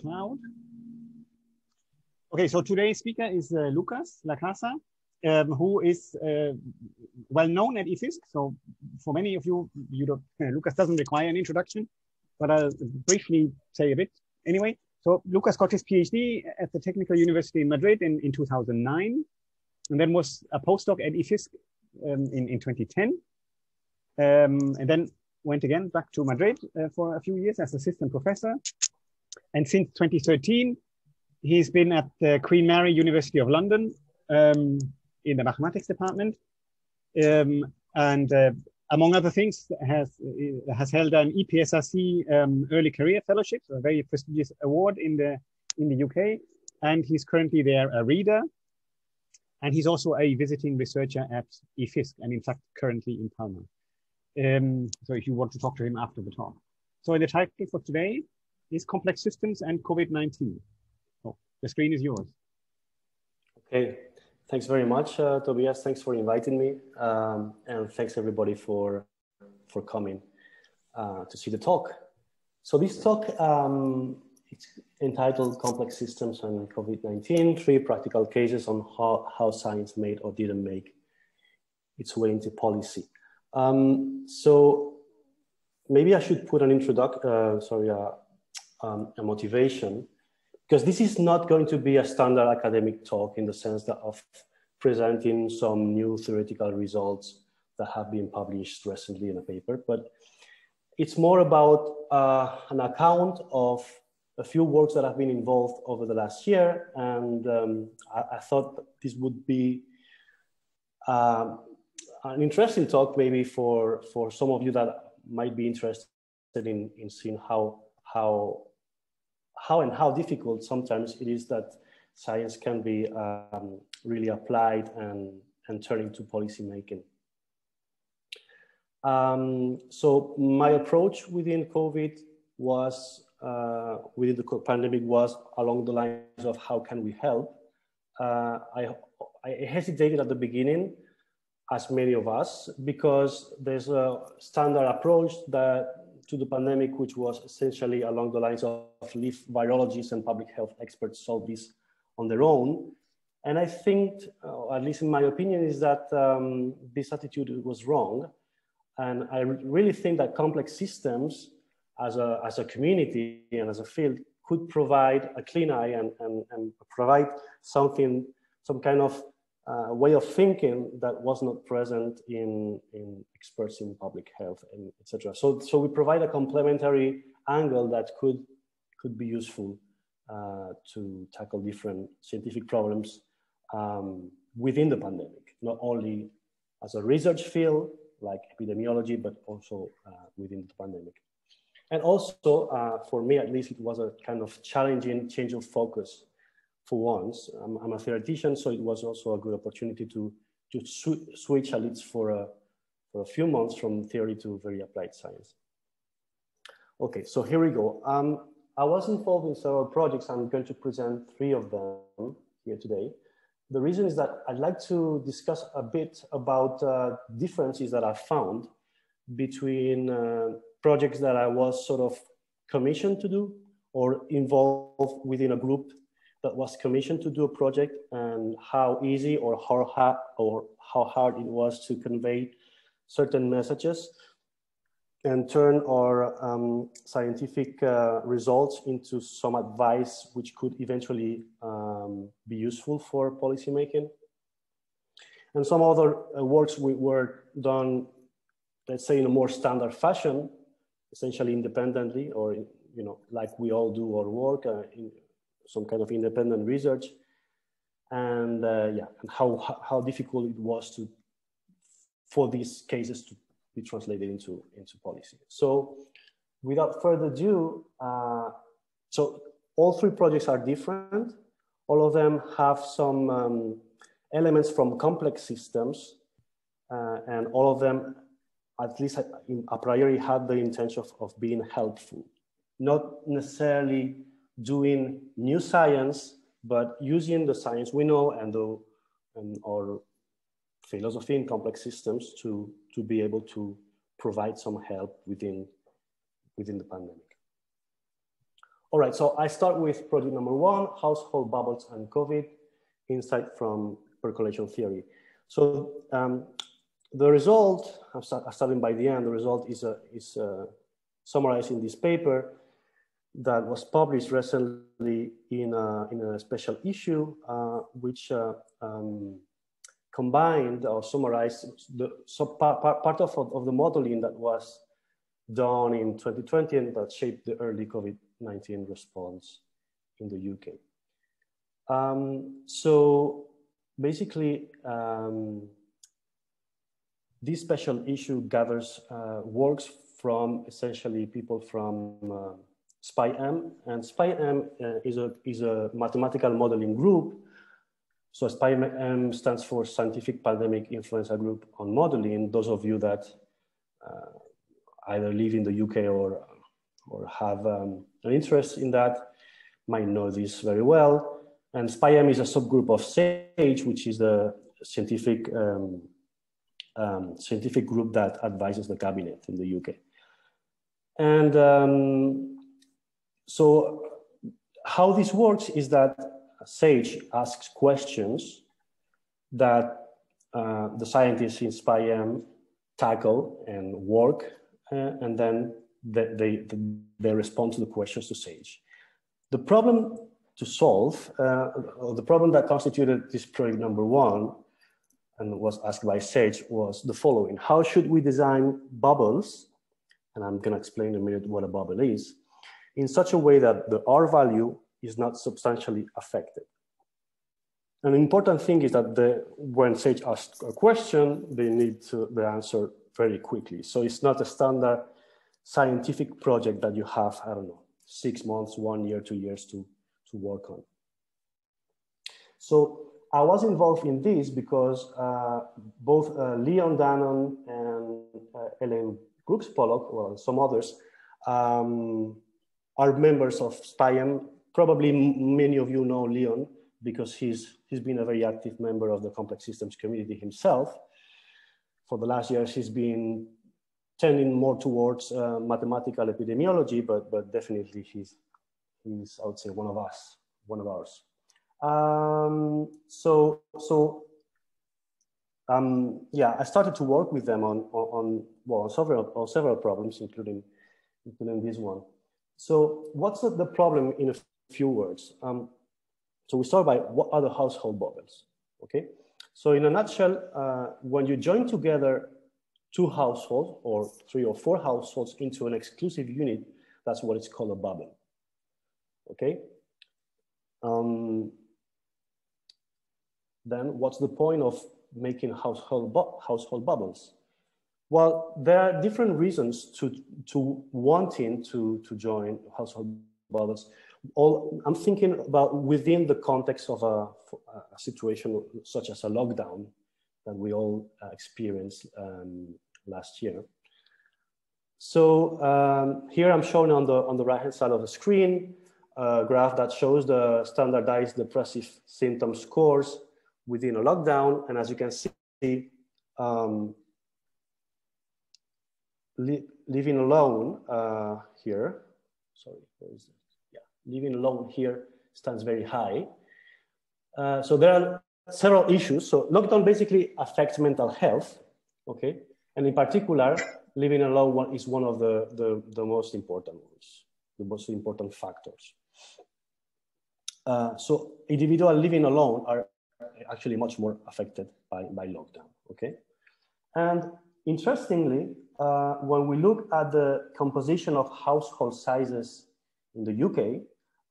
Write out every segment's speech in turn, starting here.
cloud. Okay, so today's speaker is uh, Lucas Lacasa, um, who is uh, well known at IFISC. So for many of you, you don't, Lucas doesn't require an introduction, but I'll briefly say a bit anyway. So Lucas got his PhD at the Technical University in Madrid in, in 2009, and then was a postdoc at IFISC um, in, in 2010. Um, and then went again back to Madrid uh, for a few years as assistant professor. And since 2013, he's been at the Queen Mary University of London um, in the mathematics department. Um, and uh, among other things, has, has held an EPSRC um, Early Career Fellowship, a very prestigious award in the, in the UK. And he's currently there a reader. And he's also a visiting researcher at IFISC, and in fact, currently in Palma. Um, so if you want to talk to him after the talk. So in the title for today is Complex Systems and COVID-19. So the screen is yours. Okay, thanks very much, uh, Tobias. Thanks for inviting me. Um, and thanks everybody for, for coming uh, to see the talk. So this talk, um, it's entitled Complex Systems and COVID-19, three practical cases on how, how science made or didn't make its way into policy. Um, so maybe I should put an introduction, uh, sorry, uh, um, a motivation, because this is not going to be a standard academic talk in the sense that of presenting some new theoretical results that have been published recently in a paper, but it's more about uh, an account of a few works that have been involved over the last year. And um, I, I, thought this would be um, an interesting talk maybe for, for some of you that might be interested in, in seeing how, how, how and how difficult sometimes it is that science can be um, really applied and, and turn into policy making. Um, so my approach within COVID was, uh, within the pandemic was along the lines of how can we help. Uh, I, I hesitated at the beginning as many of us, because there's a standard approach that to the pandemic, which was essentially along the lines of leaf virologists and public health experts solve this on their own. And I think, uh, at least in my opinion, is that um, this attitude was wrong. And I really think that complex systems as a, as a community and as a field could provide a clean eye and, and, and provide something, some kind of uh, way of thinking that was not present in, in experts in public health and etc. So, so we provide a complementary angle that could, could be useful uh, to tackle different scientific problems um, within the pandemic, not only as a research field like epidemiology, but also uh, within the pandemic. And also, uh, for me at least, it was a kind of challenging change of focus for once. I'm, I'm, a theoretician, so it was also a good opportunity to, to sw switch at least for a, for a few months from theory to very applied science. Okay, so here we go. Um, I was involved in several projects. I'm going to present three of them here today. The reason is that I'd like to discuss a bit about uh, differences that I found between uh, projects that I was sort of commissioned to do or involved within a group that was commissioned to do a project and how easy or how hard or how hard it was to convey certain messages and turn our um, scientific uh, results into some advice which could eventually um, be useful for policymaking. And some other uh, works we were done, let's say in a more standard fashion, essentially independently or, you know, like we all do our work uh, in, some kind of independent research and uh, yeah, and how, how difficult it was to, for these cases to be translated into, into policy. So without further ado, uh, so all three projects are different. All of them have some um, elements from complex systems uh, and all of them, at least a priori, had the intention of, of being helpful, not necessarily doing new science, but using the science we know and, the, and our philosophy in complex systems to, to be able to provide some help within, within the pandemic. All right, so I start with project number one, household bubbles and COVID, insight from percolation theory. So um, the result, I'm starting by the end, the result is, uh, is uh, summarized in this paper that was published recently in a, in a special issue, uh, which uh, um, combined or summarized the so part, part of, of the modeling that was done in 2020 and that shaped the early COVID-19 response in the UK. Um, so basically, um, this special issue gathers uh, works from essentially people from uh, SPI-M, and SPI-M uh, is, a, is a mathematical modeling group. So SPI-M stands for Scientific Pandemic Influenza Group on Modeling. Those of you that uh, either live in the UK or, or have um, an interest in that might know this very well. And SPI-M is a subgroup of SAGE, which is the scientific um, um, scientific group that advises the cabinet in the UK. And um, so how this works is that SAGE asks questions that uh, the scientists in SPI-M tackle and work, uh, and then they, they, they respond to the questions to SAGE. The problem to solve, uh, the problem that constituted this project number one and was asked by Sage was the following. How should we design bubbles? And I'm gonna explain in a minute what a bubble is, in such a way that the R value is not substantially affected. An important thing is that the, when Sage asks a question, they need to the answer very quickly. So it's not a standard scientific project that you have, I don't know, six months, one year, two years to, to work on. So I was involved in this because uh, both uh, Leon Danon and uh, Ellen Brooks Pollock, well, some others, um, are members of SPI-M. Probably many of you know Leon because he's, he's been a very active member of the complex systems community himself. For the last years, he's been tending more towards uh, mathematical epidemiology, but, but definitely he's, he's, I would say, one of us, one of ours. Um, so, so um, yeah, I started to work with them on, on, on well, on several, on several problems, including, including this one. So what's the, problem in a few words? Um, so we start by what are the household bubbles, okay? So in a nutshell, uh, when you join together two households or three or four households into an exclusive unit, that's what it's called a bubble, okay? Um, then what's the point of making household, bu household bubbles? Well, there are different reasons to, to wanting to, to join household bubbles. All, I'm thinking about within the context of a, a situation such as a lockdown that we all uh, experienced um, last year. So um, here I'm showing on the, on the right-hand side of the screen a graph that shows the standardized depressive symptom scores within a lockdown. And as you can see, um, li living alone uh, here, sorry? Yeah, living alone here stands very high. Uh, so there are several issues. So lockdown basically affects mental health, okay? And in particular, living alone is one of the, the, the most important ones, the most important factors. Uh, so individual living alone are actually much more affected by, by lockdown, okay? And interestingly, uh, when we look at the composition of household sizes in the UK,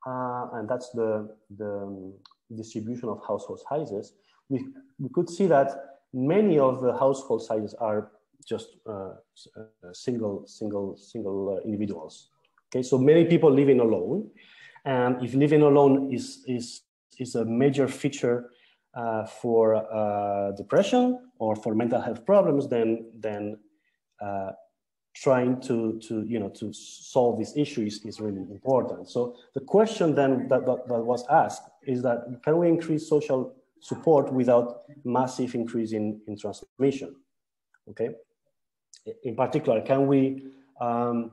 uh, and that's the, the distribution of household sizes, we, we could see that many of the household sizes are just uh, uh single, single, single uh, individuals. Okay, so many people living alone, and if living alone is is is a major feature uh, for uh, depression or for mental health problems, then then uh, trying to to you know to solve these issues is really important. So the question then that, that, that was asked is that can we increase social support without massive increase in, in transmission? Okay. In particular, can we um,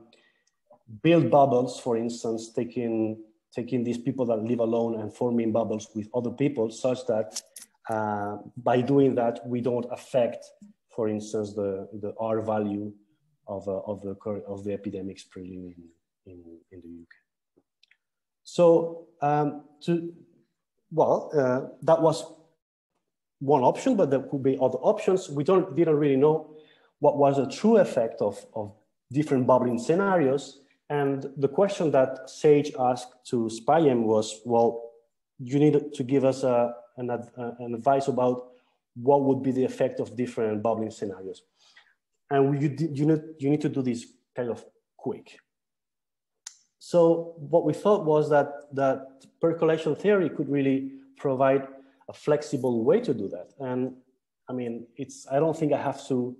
build bubbles, for instance, taking, taking these people that live alone and forming bubbles with other people such that uh, by doing that, we don't affect, for instance, the, the R value of, uh, of, the, of the epidemic spreading in, in, in the UK. So um, to, well, uh, that was one option, but there could be other options. We don't, didn't really know what was the true effect of, of different bubbling scenarios. And the question that Sage asked to SPI-M was, well, you need to give us a, an, an advice about what would be the effect of different bubbling scenarios. And you, you, need, you need to do this kind of quick. So what we thought was that, that percolation theory could really provide a flexible way to do that. And I mean, it's, I don't think I have to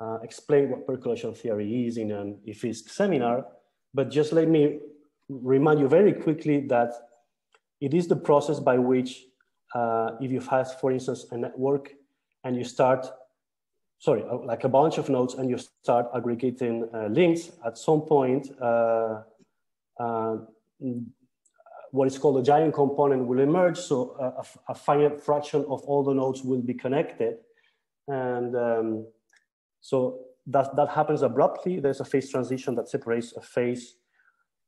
uh, explain what percolation theory is in an IFISC seminar, but just let me remind you very quickly that it is the process by which uh, if you have, for instance, a network and you start, sorry, uh, like a bunch of nodes and you start aggregating uh, links, at some point, uh, uh what is called a giant component will emerge. So a, a, finite fraction of all the nodes will be connected. And um, so that, that happens abruptly. There's a phase transition that separates a phase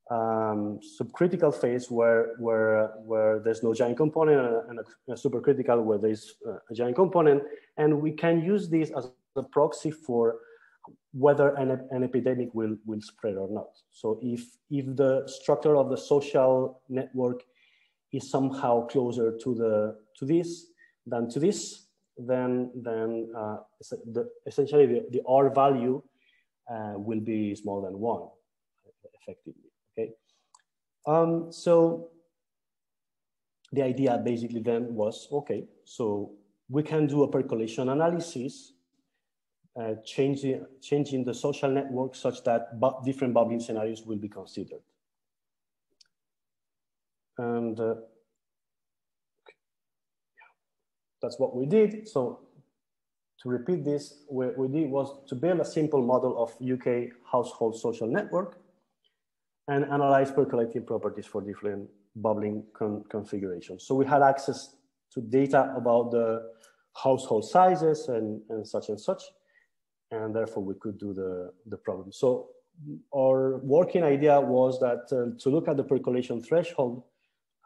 um, subcritical phase where, where, where there's no giant component and a, a supercritical where there's a giant component. And we can use this as a proxy for whether an, an epidemic will, will spread or not. So if, if the structure of the social network is somehow closer to, the, to this than to this, then, then uh, the, essentially the, the R value uh, will be smaller than one effectively. Okay, um, so the idea basically then was okay, so we can do a percolation analysis, uh, changing changing the social network such that bu different bubbling scenarios will be considered. And uh, that's what we did. So to repeat this, what we did was to build a simple model of UK household social network and analyze percolating properties for different bubbling con configurations. So we had access to data about the household sizes and, and such and such, and therefore we could do the, the problem. So our working idea was that uh, to look at the percolation threshold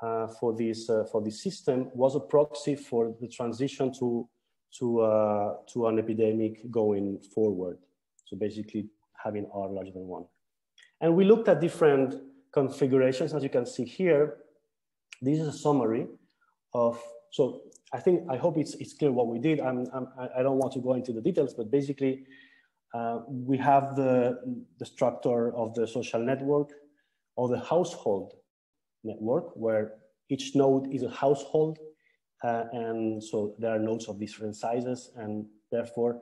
uh, for this uh, for this system was a proxy for the transition to to uh, to an epidemic going forward. So basically having R larger than one. And we looked at different configurations, as you can see here. This is a summary of, so I think, I hope it's, it's clear what we did. I'm, I'm, I don't want to go into the details, but basically uh, we have the, the structure of the social network or the household network where each node is a household. Uh, and so there are nodes of different sizes and therefore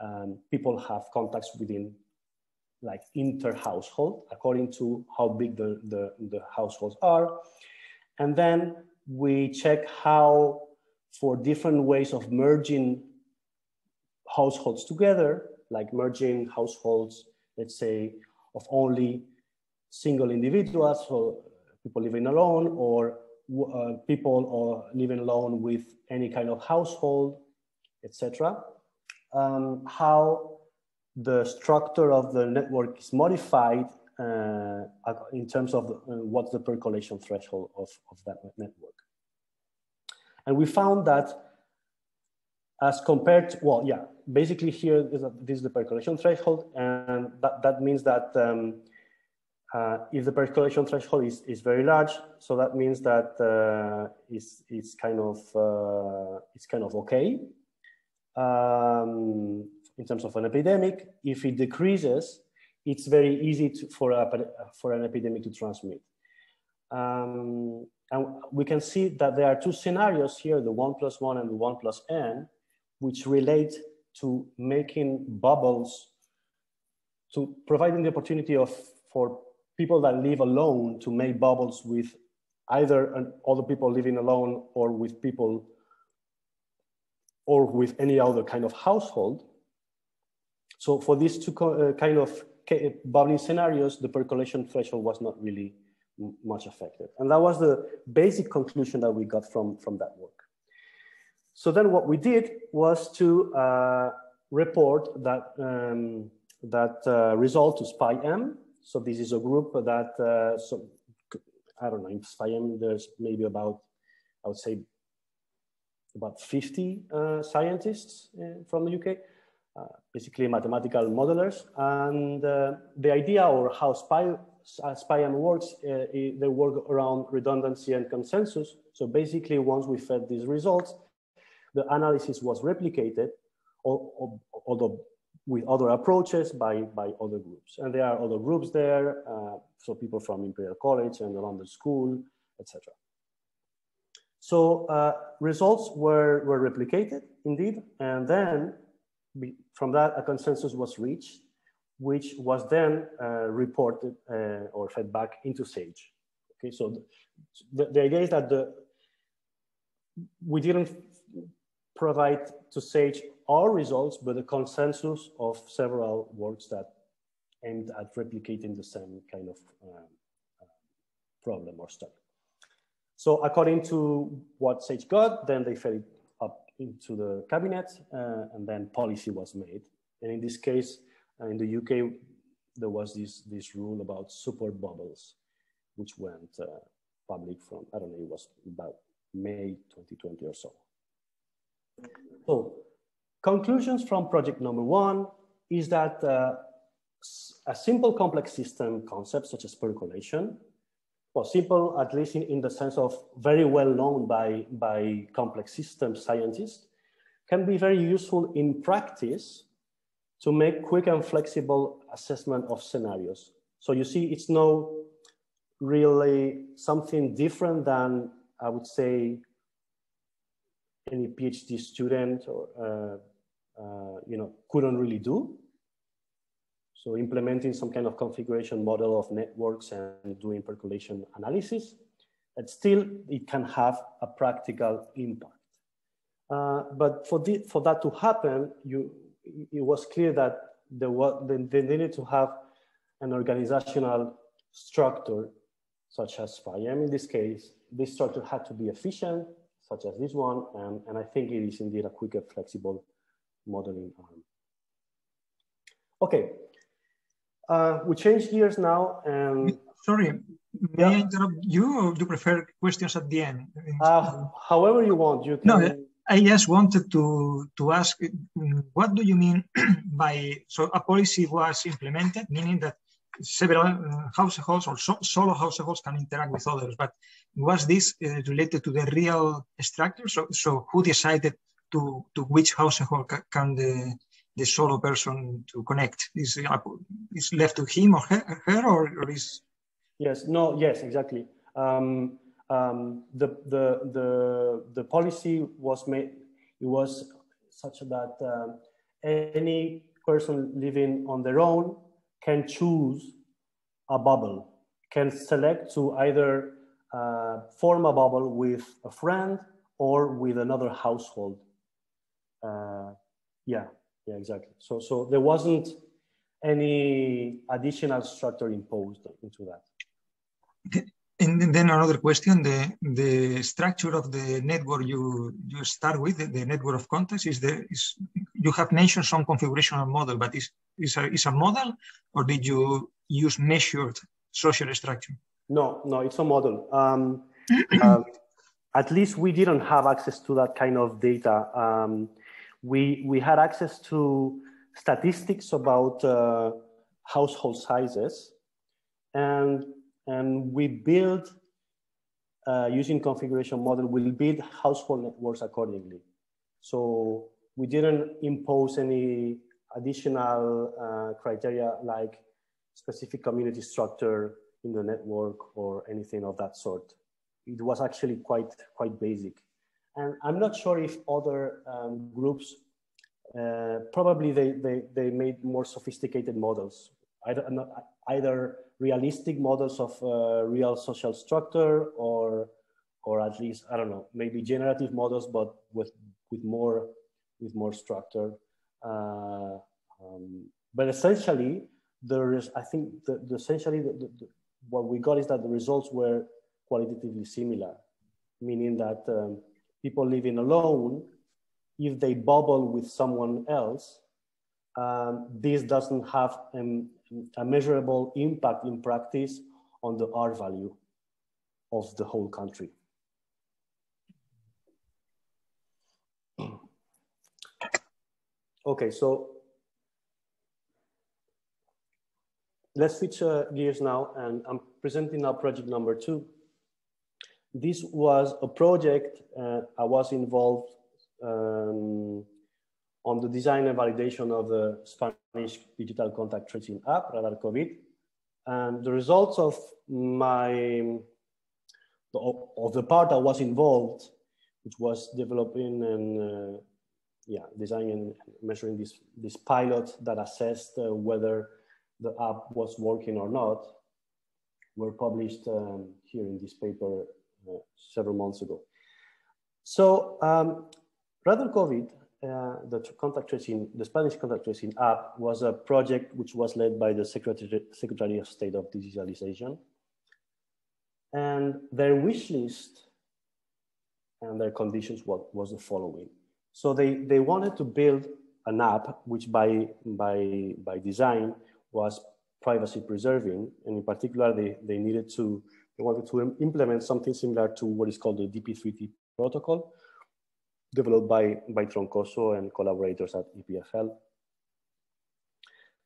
um, people have contacts within like inter-household according to how big the, the, the households are. And then we check how for different ways of merging households together, like merging households, let's say, of only single individuals, so people living alone, or uh, people or living alone with any kind of household, etc. Um, how the structure of the network is modified uh, in terms of uh, what's the percolation threshold of, of that network. And we found that as compared to, well, yeah, basically here is a, this is the percolation threshold, and that, that means that um, uh, if the percolation threshold is, is very large, so that means that uh, it's, it's kind of uh, it's kind of okay. Um, in terms of an epidemic. If it decreases, it's very easy to, for, a, for an epidemic to transmit. Um, and we can see that there are two scenarios here, the one plus one and the one plus n, which relate to making bubbles, to providing the opportunity of, for people that live alone to make bubbles with either an, other people living alone or with people or with any other kind of household. So for these two uh, kind of bubbling scenarios, the percolation threshold was not really much affected. And that was the basic conclusion that we got from, from that work. So then what we did was to uh, report that, um, that uh, result to SPI-M. So this is a group that, uh, so, I don't know, in SPI-M there's maybe about, I would say, about 50 uh, scientists uh, from the UK. Uh, basically mathematical modelers. And uh, the idea or how SPI, uh, SPI-M works, they work around redundancy and consensus. So basically once we fed these results, the analysis was replicated, although with other approaches by, by other groups. And there are other groups there, uh, so people from Imperial College and the London School, etc. So uh, results were, were replicated indeed, and then from that, a consensus was reached, which was then uh, reported uh, or fed back into SAGE. Okay, so the, the idea is that the we didn't provide to SAGE our results, but a consensus of several works that aimed at replicating the same kind of uh, problem or study. So according to what SAGE got, then they fed it into the cabinet uh, and then policy was made. And in this case, uh, in the UK, there was this, this rule about support bubbles, which went uh, public from, I don't know, it was about May 2020 or so. So conclusions from project number one is that uh, a simple complex system concept such as percolation well, simple, at least in, in the sense of very well known by, by complex systems scientists, can be very useful in practice to make quick and flexible assessment of scenarios. So you see, it's no really something different than I would say any PhD student or uh, uh, you know couldn't really do. So implementing some kind of configuration model of networks and doing percolation analysis, but still it can have a practical impact. Uh, but for, the, for that to happen, you, it was clear that there was, they, they needed to have an organizational structure, such as SPI-M in this case. This structure had to be efficient, such as this one, and, and I think it is indeed a quicker, flexible modeling arm. Okay, uh, we change gears now. And sorry, may yeah. I interrupt you, or do you prefer questions at the end? Uh, however you want. You can... No, I just wanted to to ask, what do you mean by so a policy was implemented, meaning that several uh, households or so, solo households can interact with others, but was this uh, related to the real structure? So, so who decided to to which household can the the solo person to connect? Is is left to him or her, or, or is? Yes. No. Yes. Exactly. Um, um, the the the the policy was made. It was such that uh, any person living on their own can choose a bubble, can select to either uh, form a bubble with a friend or with another household. Uh, yeah, yeah, exactly. So, so there wasn't any additional structure imposed into that. Okay. And then another question, the, the structure of the network you, you start with, the, the network of contacts, is, there, is, you have mentioned some configurational model, but is, is, a, is a model or did you use measured social structure? No, no, it's a model. Um, uh, at least we didn't have access to that kind of data. Um, we, we had access to statistics about uh, household sizes and, and we build uh, using configuration model, we build household networks accordingly. So we didn't impose any additional uh, criteria like specific community structure in the network or anything of that sort. It was actually quite, quite basic. And I'm not sure if other um, groups, uh, probably they, they, they made more sophisticated models, either, either realistic models of uh, real social structure or, or at least, I don't know, maybe generative models, but with, with, more, with more structure. Uh, um, but essentially, there is, I think, the, the essentially the, the, what we got is that the results were qualitatively similar, meaning that um, people living alone, if they bubble with someone else, um, this doesn't have a measurable impact in practice on the R value of the whole country. Okay, so let's switch uh, gears now and I'm presenting now project number two. This was a project uh, I was involved um, on the design and validation of the Spanish digital contact tracing app, Radar COVID. And the results of my, of the part I was involved, which was developing and uh, yeah, designing and measuring this, this pilot that assessed uh, whether the app was working or not, were published um, here in this paper several months ago. So um, Radar COVID, uh, the contact tracing, the Spanish contact tracing app was a project which was led by the Secretary, Secretary of State of Digitalization. And their wish list and their conditions was, was the following. So they, they wanted to build an app which by, by, by design was privacy preserving. And in particular, they, they needed to, they wanted to implement something similar to what is called the DP3T protocol, developed by, by Troncoso and collaborators at EPFL.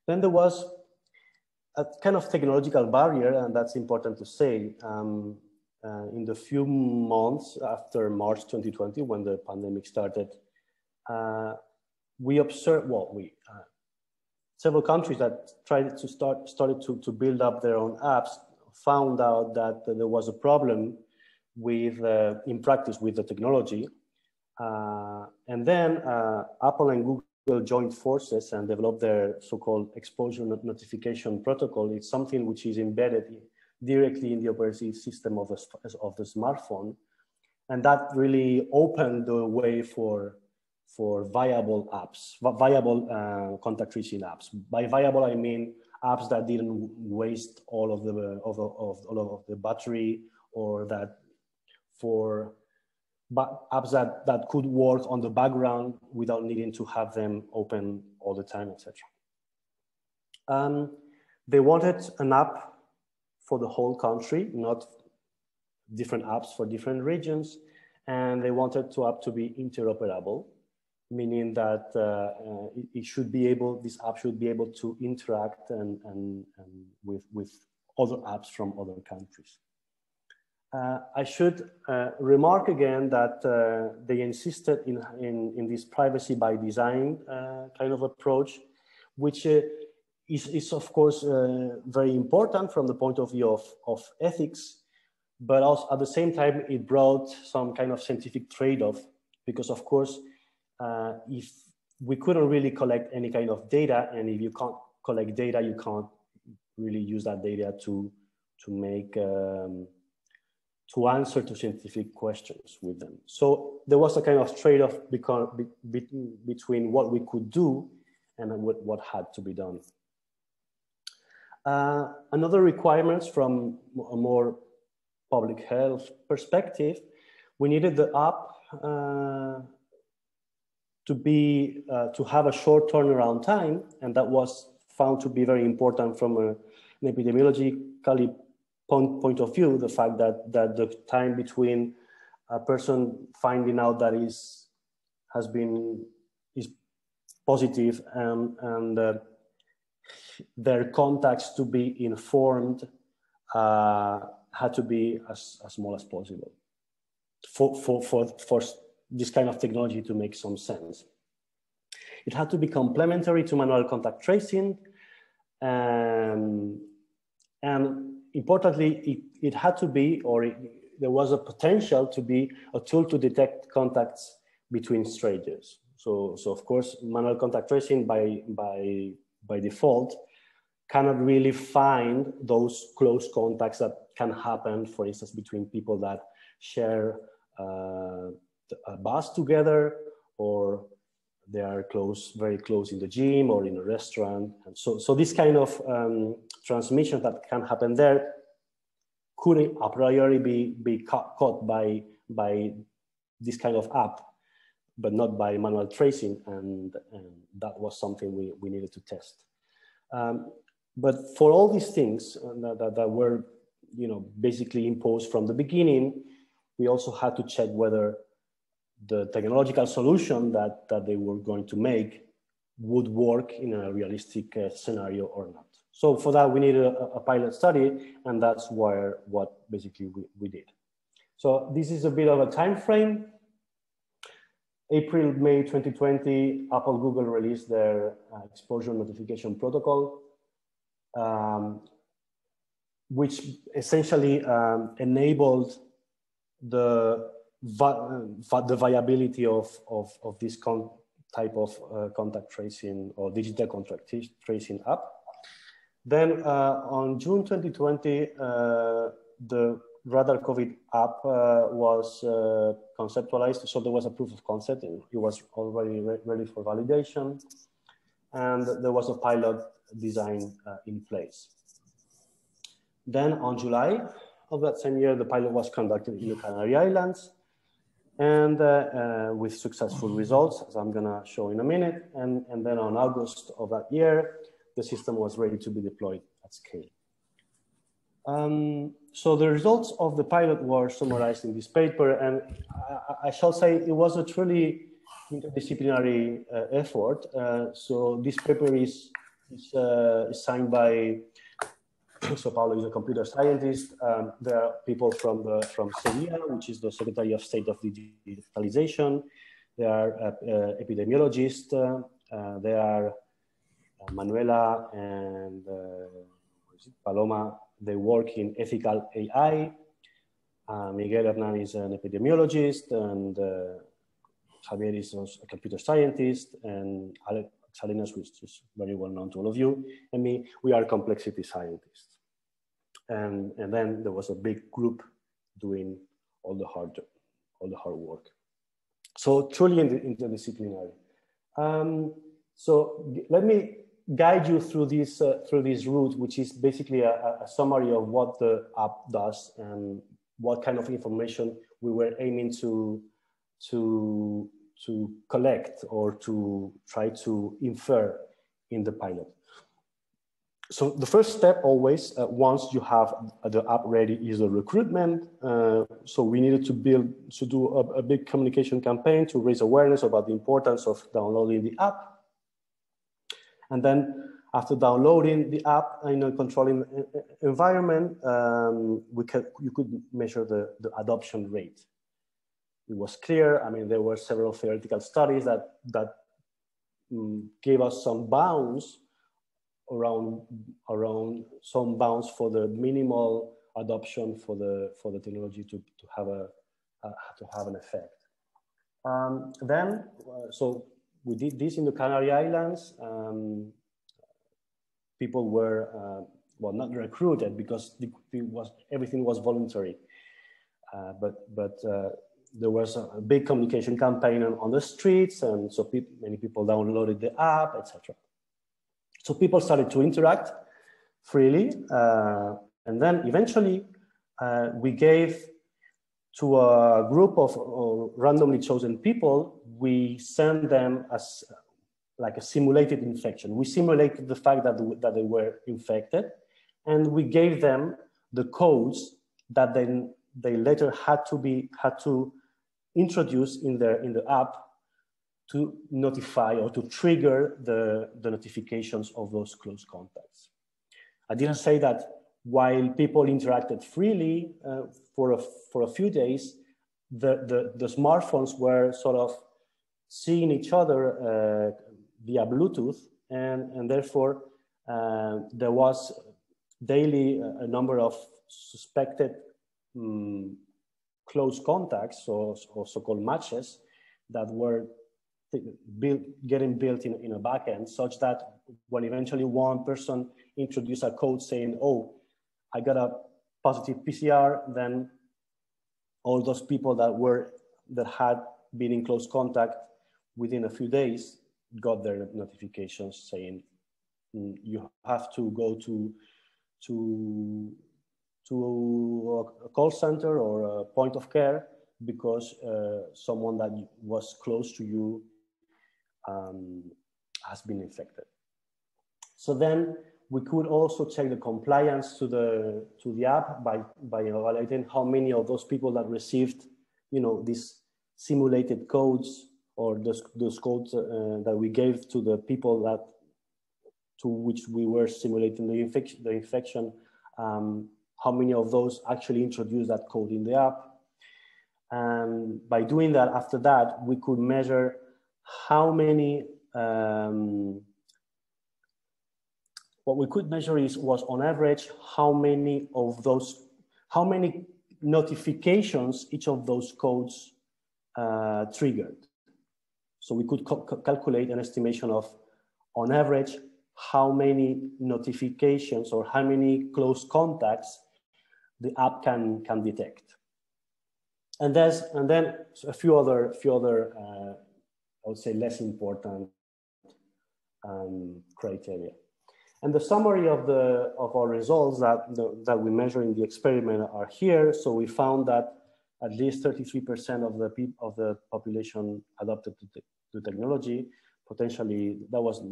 Then there was a kind of technological barrier, and that's important to say. Um, uh, in the few months after March 2020, when the pandemic started uh, we observed, well, we, uh, several countries that tried to start, started to, to build up their own apps found out that there was a problem with, uh, in practice with the technology. Uh, and then uh, Apple and Google joined forces and developed their so-called exposure notification protocol. It's something which is embedded directly in the operating system of the, of the smartphone. And that really opened the way for for viable apps, viable uh, contact tracing apps. By viable, I mean apps that didn't waste all of the of, of, all of the battery or that for apps that, that could work on the background without needing to have them open all the time, etc. Um, they wanted an app for the whole country, not different apps for different regions. And they wanted to app to be interoperable meaning that uh, uh, it, should be able, this app should be able to interact and, and, and with, with other apps from other countries. Uh, I should uh, remark again that uh, they insisted in, in, in, this privacy by design uh, kind of approach, which is, is of course very important from the point of view of, of ethics, but also at the same time, it brought some kind of scientific trade-off because of course, uh, if we couldn't really collect any kind of data, and if you can't collect data, you can't really use that data to to make um, to answer to scientific questions with them. So there was a kind of trade-off between what we could do and what, what had to be done. Uh, another requirements from a more public health perspective, we needed the app uh, to be uh, to have a short turnaround time, and that was found to be very important from a, an epidemiologically point, point of view. The fact that that the time between a person finding out that is has been is positive and and uh, their contacts to be informed uh, had to be as, as small as possible for for for for this kind of technology to make some sense. It had to be complementary to manual contact tracing. Um, and importantly, it, it, had to be, or it, there was a potential to be a tool to detect contacts between strangers. So, so of course, manual contact tracing by, by, by default cannot really find those close contacts that can happen, for instance, between people that share uh, a bus together or they are close, very close in the gym or in a restaurant. And so, so this kind of um, transmission that can happen there could a priori be, be caught, caught by, by this kind of app, but not by manual tracing. And, and that was something we, we needed to test. Um, but for all these things uh, that, that, that were you know, basically imposed from the beginning, we also had to check whether the technological solution that, that they were going to make would work in a realistic uh, scenario or not. So for that, we need a, a, pilot study, and that's where what basically we, we did. So this is a bit of a time frame. April, May 2020, Apple, Google released their uh, exposure notification protocol, um, which essentially um, enabled the the viability of, of, of this type of uh, contact tracing or digital contact tracing app. Then uh, on June 2020, uh, the Radar COVID app uh, was uh, conceptualized. So there was a proof of concept. And it was already re ready for validation. And there was a pilot design uh, in place. Then on July of that same year, the pilot was conducted in the Canary Islands and uh, uh, with successful results, as I'm gonna show in a minute. And, and then on August of that year, the system was ready to be deployed at scale. Um, so the results of the pilot were summarized in this paper, and I, I shall say it was a truly interdisciplinary uh, effort. Uh, so this paper is, is, uh, is signed by so Pablo is a computer scientist. Um, there are people from the, from SEDIA, which is the Secretary of State of Digitalization. There are uh, uh, epidemiologists. Uh, there are uh, Manuela and uh, Paloma. They work in ethical AI. Uh, Miguel Hernan is an epidemiologist, and Javier is a computer scientist, and Alex Arenas, which is very well known to all of you, and me, we are complexity scientists and and then there was a big group doing all the hard all the hard work. So truly interdisciplinary. Um, so let me guide you through this uh, through this route, which is basically a, a, summary of what the app does and what kind of information we were aiming to to to collect or to try to infer in the pilot so the first step always, uh, once you have the app ready, is the recruitment. Uh, so we needed to build, to do a, a, big communication campaign to raise awareness about the importance of downloading the app. And then after downloading the app in a controlling environment, um, we could, you could measure the, the adoption rate. It was clear. I mean, there were several theoretical studies that, that um, gave us some bounds around around some bounds for the minimal adoption for the for the technology to, to have a uh, to have an effect. Um, then, uh, so we did this in the Canary Islands. Um, people were uh, well not recruited because the, the was everything was voluntary, uh, but but uh, there was a, big communication campaign on, on the streets, and so pe many people downloaded the app, etc. So people started to interact freely. Uh, and then eventually uh, we gave to a group of uh, randomly chosen people, we sent them as like a simulated infection. We simulated the fact that, that they were infected and we gave them the codes that then they later had to be had to introduce in their in the app to notify or to trigger the, the notifications of those close contacts. I didn't say that while people interacted freely uh, for, a, for a few days, the, the, the, smartphones were sort of seeing each other uh, via Bluetooth, and, and therefore uh, there was daily a number of suspected um, close contacts, or, or so-called matches, that were build, getting built in, in a backend such that when eventually one person introduce a code saying, oh, I got a positive PCR, then all those people that were, that had been in close contact within a few days, got their notifications saying mm, you have to go to to to a call center or a point of care because uh, someone that was close to you um, has been infected. So then we could also check the compliance to the to the app by by evaluating how many of those people that received, you know, these simulated codes or those, those codes uh, that we gave to the people that to which we were simulating the infection, the infection um, how many of those actually introduced that code in the app. And by doing that, after that, we could measure how many, um, what we could measure is was on average, how many of those, how many notifications each of those codes uh, triggered. So we could calculate an estimation of, on average, how many notifications or how many close contacts the app can, can detect. And, there's, and then a few other, few other uh, would say less important um, criteria. And the summary of, the, of our results that, the, that we measure in the experiment are here. So we found that at least 33% of the, people of the population adopted to, te to technology. Potentially, that was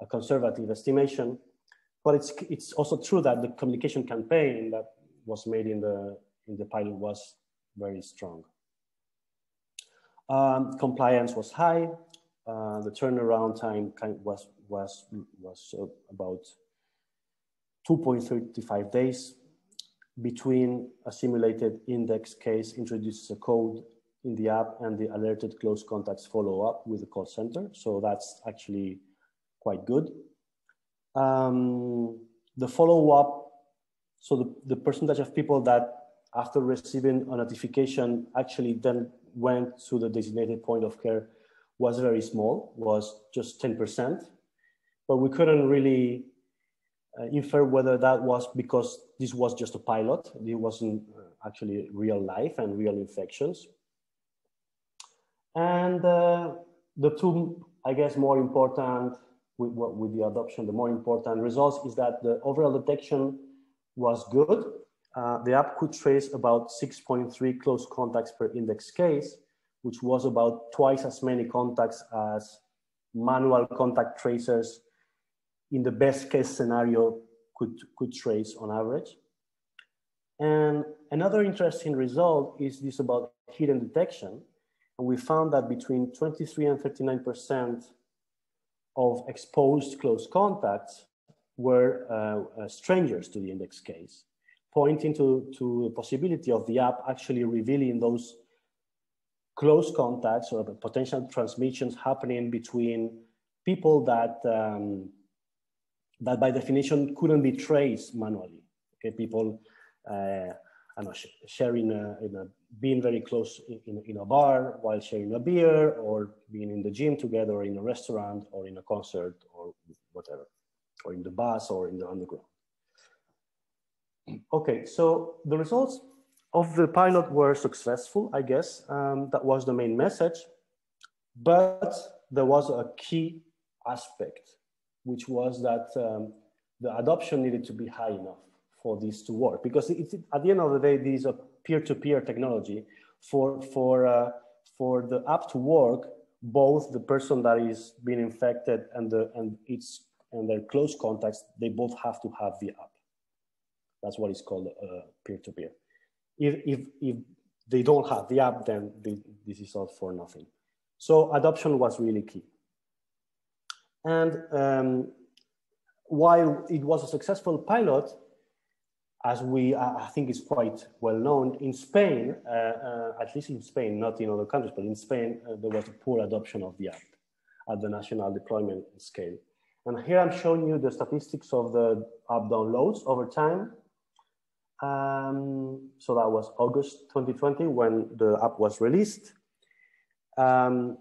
a conservative estimation. But it's, it's also true that the communication campaign that was made in the, in the pilot was very strong. Um, compliance was high. Uh, the turnaround time kind was, was, was about 2.35 days between a simulated index case introduces a code in the app and the alerted close contacts follow up with the call center. So that's actually quite good. Um, the follow-up, so the, the percentage of people that after receiving a notification actually then went to the designated point of care was very small, was just 10%. But we couldn't really uh, infer whether that was because this was just a pilot. It wasn't uh, actually real life and real infections. And uh, the two, I guess, more important with, with the adoption, the more important results is that the overall detection was good. Uh, the app could trace about 6.3 close contacts per index case, which was about twice as many contacts as manual contact tracers in the best case scenario could, could trace on average. And another interesting result is this about hidden detection. And we found that between 23 and 39% of exposed close contacts were uh, uh, strangers to the index case, pointing to, to the possibility of the app actually revealing those close contacts or potential transmissions happening between people that um, that by definition couldn't be traced manually. Okay, people uh, I know, sharing a, a, being very close in, in a bar while sharing a beer or being in the gym together or in a restaurant or in a concert or whatever, or in the bus or in the underground. Okay, so the results of the pilot were successful, I guess. Um, that was the main message. But there was a key aspect, which was that um, the adoption needed to be high enough for this to work because at the end of the day, this is a peer-to-peer technology. For, for, uh, for the app to work, both the person that is being infected and, the, and, its, and their close contacts, they both have to have the app. That's what is called uh, peer-to-peer. If, if, if they don't have the app, then they, this is all for nothing. So adoption was really key. And um, while it was a successful pilot, as we, I think is quite well known, in Spain, uh, uh, at least in Spain, not in other countries, but in Spain, uh, there was a poor adoption of the app at the national deployment scale. And here I'm showing you the statistics of the app downloads over time. Um, so that was August 2020 when the app was released. Um,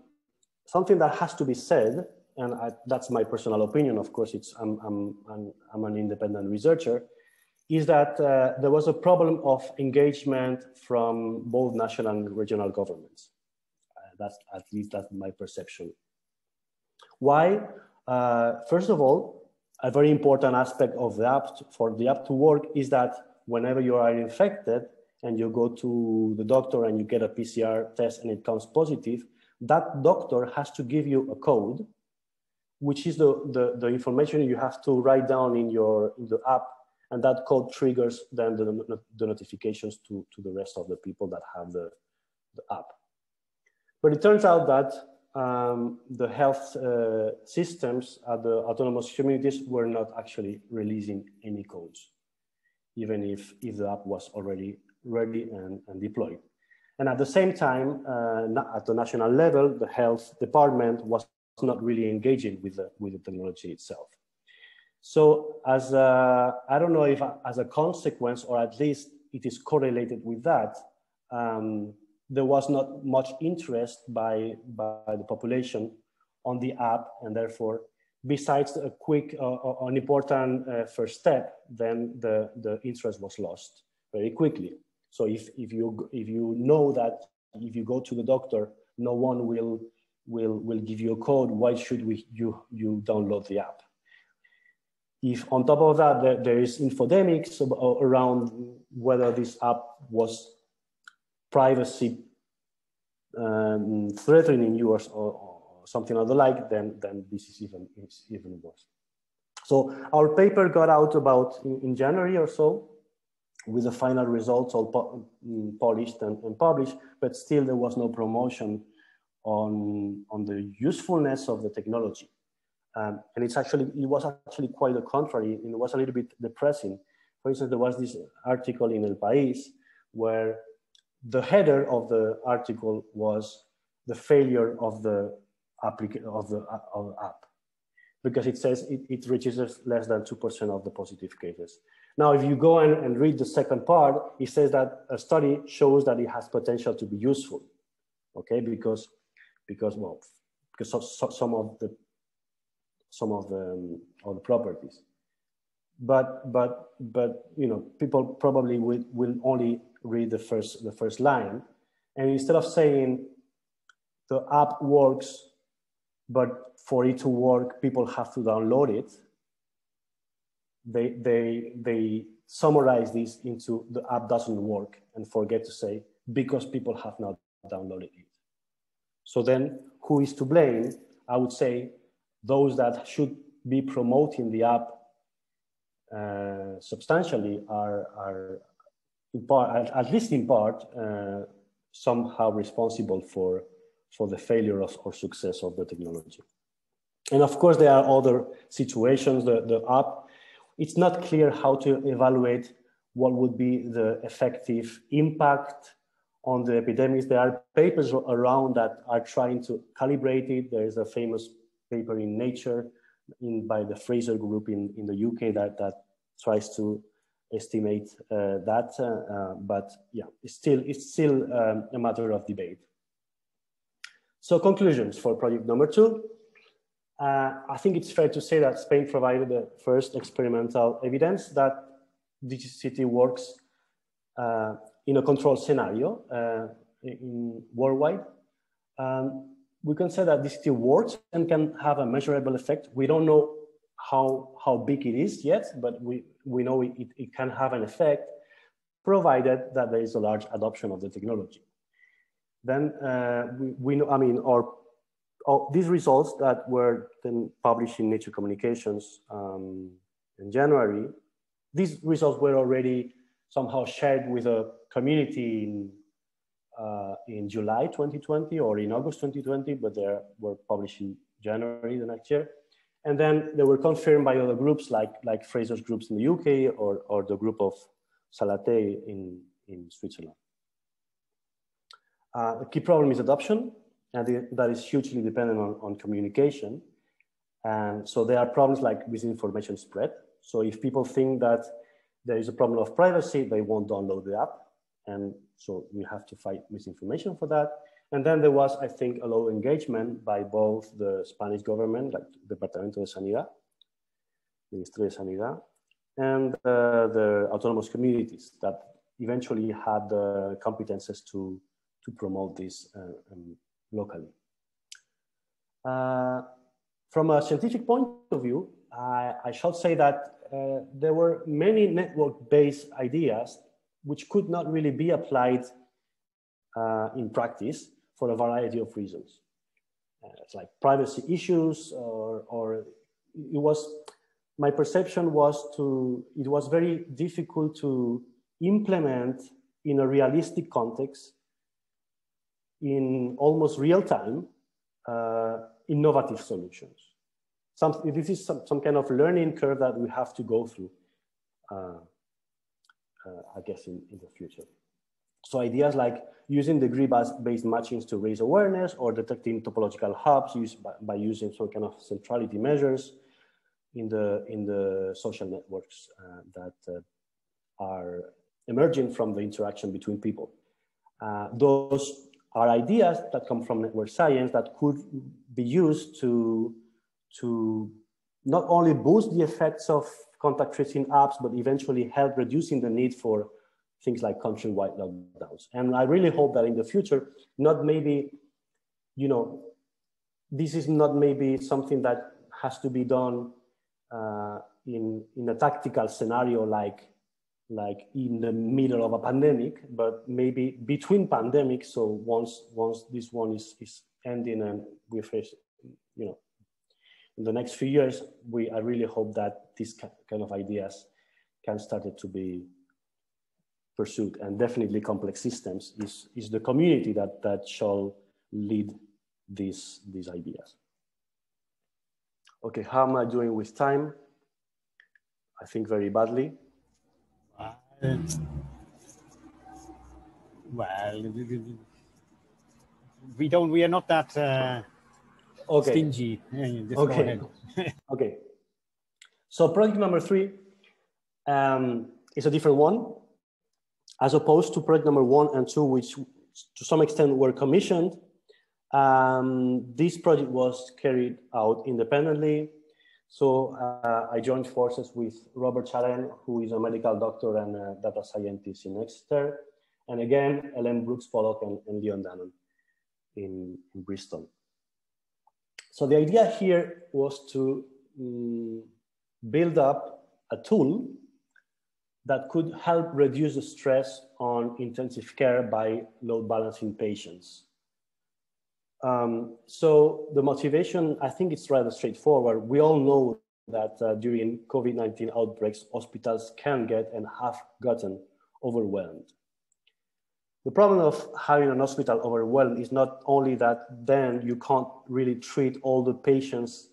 something that has to be said, and I, that's my personal opinion, of course, it's, I'm, I'm, I'm, I'm an independent researcher, is that uh, there was a problem of engagement from both national and regional governments. that's at least that's my perception. Why? Uh, first of all, a very important aspect of the app for the app to work is that whenever you are infected and you go to the doctor and you get a PCR test and it comes positive, that doctor has to give you a code, which is the, the, the information you have to write down in your in the app and that code triggers then the, the notifications to, to the rest of the people that have the, the app. But it turns out that um, the health uh, systems at the autonomous communities were not actually releasing any codes, even if, if the app was already ready and, and deployed. And at the same time, uh, at the national level, the health department was not really engaging with the, with the technology itself. So as a, I don't know if as a consequence, or at least it is correlated with that, um, there was not much interest by, by the population on the app and therefore besides a quick uh, uh, an important uh, first step then the the interest was lost very quickly. So if if you if you know that if you go to the doctor no one will will will give you a code why should we you you download the app? If on top of that there, there is infodemics around whether this app was privacy um, threatening you or, or, something of the like, then, then this is even, even worse. So our paper got out about in, in January or so with the final results all po mm, polished and, and, published, but still there was no promotion on, on the usefulness of the technology. Um, and it's actually, it was actually quite the contrary. It was a little bit depressing. For instance, there was this article in El País where the header of the article was the failure of the, of the, of the app because it says it, it reaches less than 2% of the positive cases. Now, if you go and, and read the second part, it says that a study shows that it has potential to be useful, okay? Because, because well, because of, so, some of the some of the um, of the properties. But but but you know, people probably will, will only read the first the first line, and instead of saying the app works, but for it to work, people have to download it. They they they summarize this into the app doesn't work and forget to say because people have not downloaded it. So then who is to blame? I would say those that should be promoting the app uh, substantially are, are in part, at least in part, uh, somehow responsible for, for the failure of, or success of the technology. And of course, there are other situations, the, the app, it's not clear how to evaluate what would be the effective impact on the epidemics. There are papers around that are trying to calibrate it. There is a famous paper in Nature in, by the Fraser Group in, in the UK that, that tries to estimate uh, that, uh, uh, but yeah, it's still, it's still um, a matter of debate. So conclusions for project number two. Uh, I think it's fair to say that Spain provided the first experimental evidence that DCT works uh, in a controlled scenario uh, in worldwide. Um, we can say that still works and can have a measurable effect. We don't know how, how big it is yet, but we, we know it, it can have an effect provided that there is a large adoption of the technology. Then uh, we, we know, I mean, our, these results that were then published in Nature Communications um, in January, these results were already somehow shared with a community in uh, in July 2020 or in August 2020, but they were published in January the next year. And then they were confirmed by other groups like, like Fraser's groups in the UK or, or the group of Salathé in, in Switzerland. Uh, the key problem is adoption, and that is hugely dependent on, on communication. And so there are problems like misinformation spread. So if people think that there is a problem of privacy, they won't download the app. And so we have to fight misinformation for that. And then there was, I think, a low engagement by both the Spanish government, like Departamento de Sanidad, Ministerio de Sanidad, and uh, the autonomous communities that eventually had the competences to, to promote this uh, um, locally. Uh, from a scientific point of view, I, I shall say that uh, there were many network-based ideas which could not really be applied uh, in practice for a variety of reasons. Uh, it's like privacy issues or, or it was, my perception was to, it was very difficult to implement in a realistic context in almost real time uh, innovative solutions. Some, this is some, some kind of learning curve that we have to go through, uh, uh, I guess, in, in the future. So ideas like using degree-based matchings to raise awareness or detecting topological hubs used by, by, using some kind of centrality measures in the, in the social networks uh, that uh, are emerging from the interaction between people. Uh, those are ideas that come from network science that could be used to, to not only boost the effects of contact tracing apps, but eventually help reducing the need for things like country-wide lockdowns. And I really hope that in the future, not maybe, you know, this is not maybe something that has to be done uh, in, in a tactical scenario like, like in the middle of a pandemic, but maybe between pandemics. So once, once this one is, is ending and we face, you know, in the next few years, we, I really hope that these kind of ideas can start to be pursued and definitely complex systems is, is the community that, that shall lead these, these ideas. Okay, how am I doing with time? I think very badly. Well, we don't, we are not that uh, okay. stingy. okay. okay. So project number three um, is a different one as opposed to project number one and two, which to some extent were commissioned. Um, this project was carried out independently. So uh, I joined forces with Robert Challen, who is a medical doctor and a data scientist in Exeter. And again, Ellen Brooks Pollock and, and Leon Danon in, in, Bristol. So the idea here was to um, build up a tool that could help reduce the stress on intensive care by load balancing patients. Um, so the motivation, I think it's rather straightforward. We all know that uh, during COVID-19 outbreaks, hospitals can get and have gotten overwhelmed. The problem of having an hospital overwhelmed is not only that then you can't really treat all the patients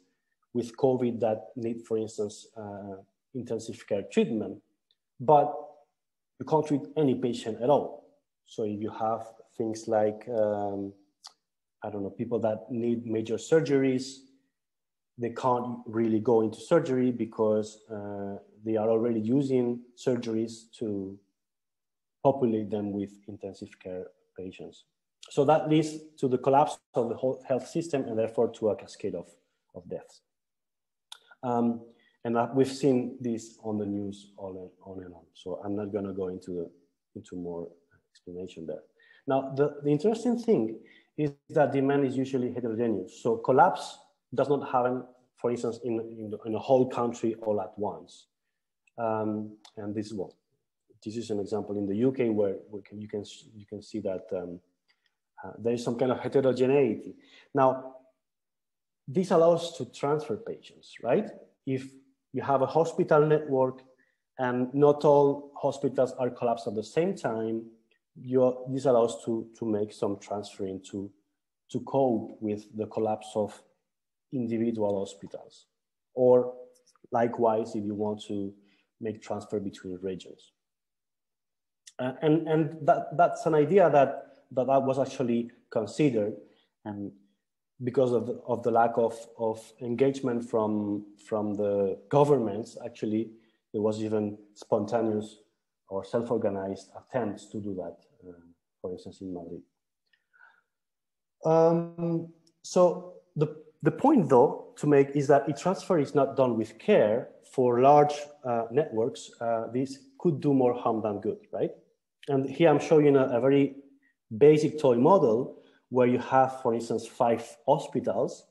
with COVID that need, for instance, uh, intensive care treatment, but you can't treat any patient at all. So if you have things like, um, I don't know, people that need major surgeries, they can't really go into surgery because uh, they are already using surgeries to populate them with intensive care patients. So that leads to the collapse of the whole health system and therefore to a cascade of, of deaths. Um, and we've seen this on the news all on and on. So I'm not going to go into into more explanation there. Now, the, the interesting thing is that demand is usually heterogeneous. So collapse does not happen, for instance, in, in, in a whole country all at once. Um, and this is this is an example in the UK where can, you can you can see that um, uh, there is some kind of heterogeneity. Now, this allows to transfer patients, right? If you have a hospital network and not all hospitals are collapsed at the same time, this allows to, to make some transferring to, to cope with the collapse of individual hospitals. Or likewise, if you want to make transfer between regions. Uh, and and that, that's an idea that, that I was actually considered. And because of the, of the lack of, of engagement from, from the governments, actually, there was even spontaneous or self-organized attempts to do that, uh, for instance, in Madrid. Um, so the, the point, though, to make is that e-transfer is not done with care for large uh, networks. Uh, this could do more harm than good, right? And here I'm showing a, a very basic toy model where you have, for instance, five hospitals.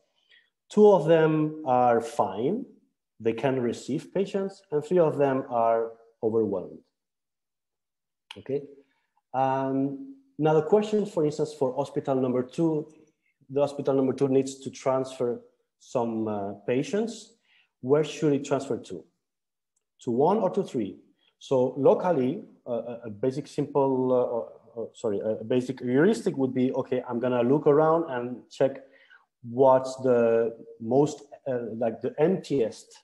Two of them are fine, they can receive patients, and three of them are overwhelmed. Okay. Um, now the question, for instance, for hospital number two, the hospital number two needs to transfer some uh, patients. Where should it transfer to? To one or to three? So locally, uh, a basic simple, uh, uh, uh, sorry, a basic heuristic would be, okay, I'm gonna look around and check what's the most, uh, like the emptiest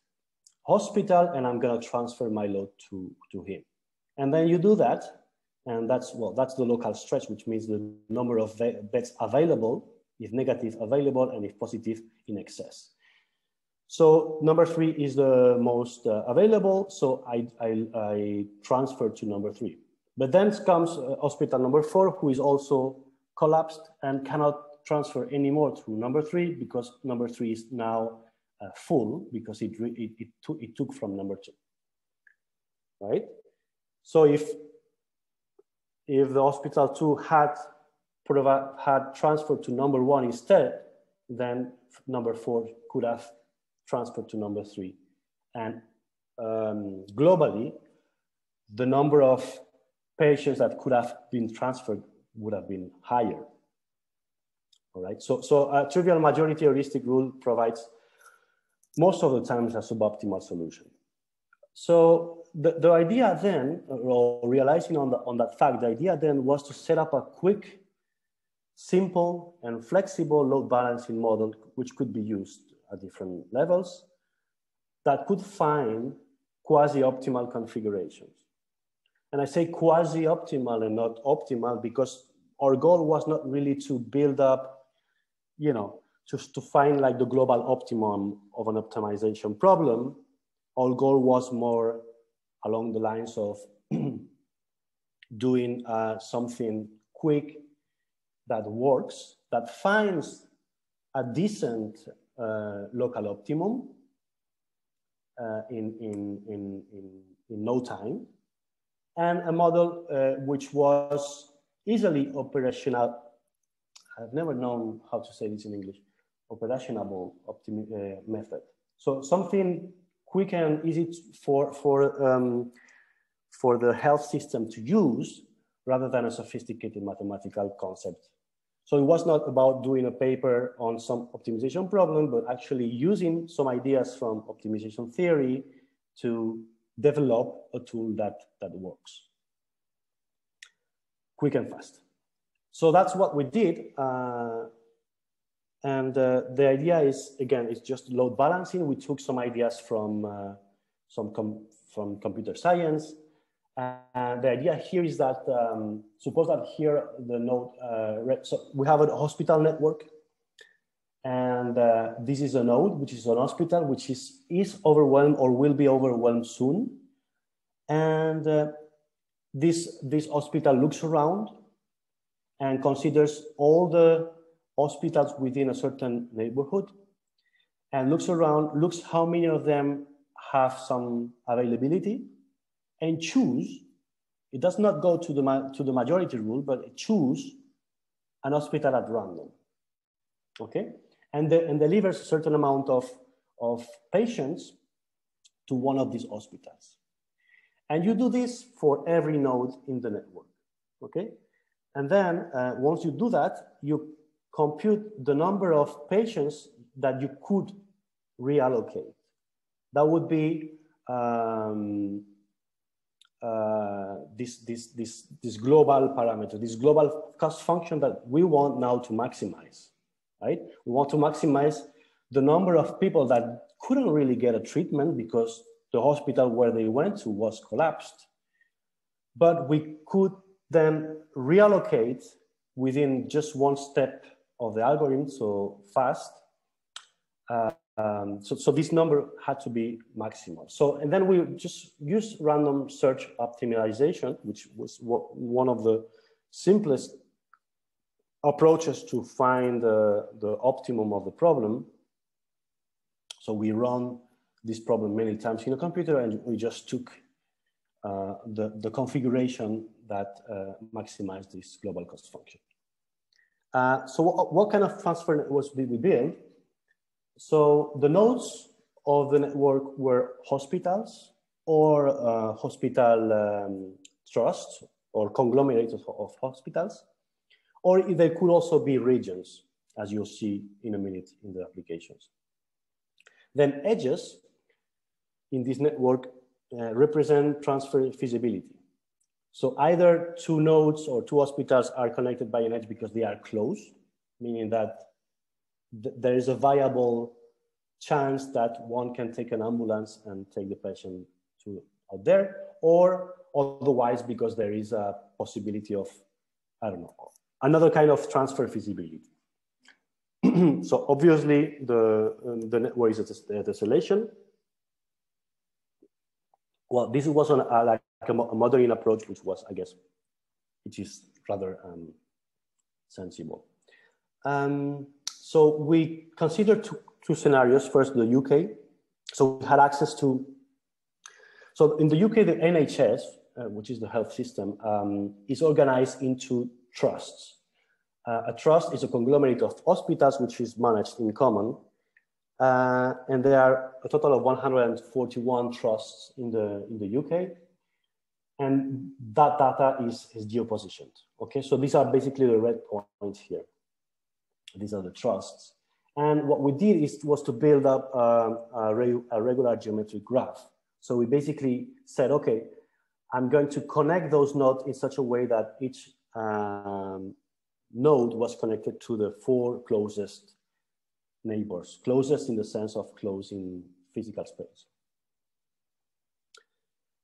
hospital and I'm gonna transfer my load to, to him. And then you do that and that's, well, that's the local stretch, which means the number of beds available, if negative available, and if positive in excess. So number three is the most uh, available. So I, I, I transfer to number three. But then comes uh, hospital number four, who is also collapsed and cannot transfer anymore to number three because number three is now uh, full because it, it, it, took, it took from number two, right? So if if the hospital two had had transferred to number one instead, then number four could have transferred to number three. And um, globally, the number of patients that could have been transferred would have been higher. All right, so, so a trivial majority heuristic rule provides most of the times a suboptimal solution. So the, the idea then, or realizing on, the, on that fact, the idea then was to set up a quick, simple, and flexible load balancing model, which could be used at different levels, that could find quasi-optimal configurations. And I say quasi-optimal and not optimal because our goal was not really to build up, you know, just to find like the global optimum of an optimization problem. Our goal was more along the lines of doing uh, something quick that works, that finds a decent uh, local optimum uh, in, in, in, in, in no time, and a model uh, which was easily operational. I've never known how to say this in English, operationable uh, method. So something quick and easy for, for, um, for the health system to use rather than a sophisticated mathematical concept. So it was not about doing a paper on some optimization problem, but actually using some ideas from optimization theory to develop a tool that, that works. Quick and fast. So that's what we did. Uh, and uh, the idea is, again, it's just load balancing. We took some ideas from, uh, some com from computer science. And the idea here is that, um, suppose that here the node, uh, so we have a hospital network. And uh, this is a node, which is an hospital, which is, is overwhelmed or will be overwhelmed soon. And uh, this, this hospital looks around and considers all the hospitals within a certain neighborhood and looks around, looks how many of them have some availability and choose, it does not go to the, to the majority rule, but choose an hospital at random, okay? And, the, and delivers a certain amount of, of patients to one of these hospitals. And you do this for every node in the network, okay? And then uh, once you do that, you compute the number of patients that you could reallocate. That would be um, uh, this, this, this, this global parameter, this global cost function that we want now to maximize, right? We want to maximize the number of people that couldn't really get a treatment because the hospital where they went to was collapsed. But we could then reallocate within just one step of the algorithm so fast. Uh, um, so, so this number had to be maximal. So, and then we just use random search optimization, which was one of the simplest approaches to find the, the optimum of the problem. So we run this problem many times in a computer and we just took uh, the, the configuration that uh, maximized this global cost function. Uh, so what, what, kind of transfer networks did we build? So the nodes of the network were hospitals or uh, hospital um, trusts or conglomerates of, of hospitals, or they could also be regions, as you'll see in a minute in the applications. Then edges in this network uh, represent transfer feasibility. So either two nodes or two hospitals are connected by an edge because they are close, meaning that th there is a viable chance that one can take an ambulance and take the patient to out there, or otherwise because there is a possibility of, I don't know, another kind of transfer feasibility. so obviously the, the network is a tessellation. Well, this was on a, like a, modeling approach, which was, I guess, which is rather um, sensible. Um, so we considered two, two scenarios. First, the UK. So we had access to, so in the UK, the NHS, uh, which is the health system, um, is organized into trusts. Uh, a trust is a conglomerate of hospitals which is managed in common uh, and there are a total of 141 trusts in the, in the UK. And that data is, is geopositioned. Okay, so these are basically the red points here. These are the trusts. And what we did is, was to build up um, a, a regular geometric graph. So we basically said, okay, I'm going to connect those nodes in such a way that each um, node was connected to the four closest neighbors, closest in the sense of close in physical space.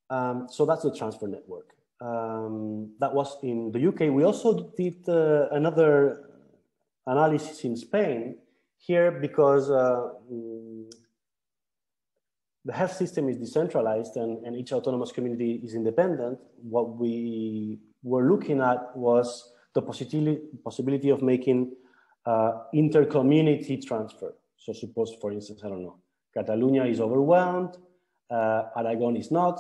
Um, so that's the transfer network. Um, that was in the UK. We also did uh, another analysis in Spain here because uh, mm, the health system is decentralized and, and, each autonomous community is independent. What we were looking at was the possibility, possibility of making uh, inter-community transfer. So suppose, for instance, I don't know, Catalonia is overwhelmed, uh, Aragon is not,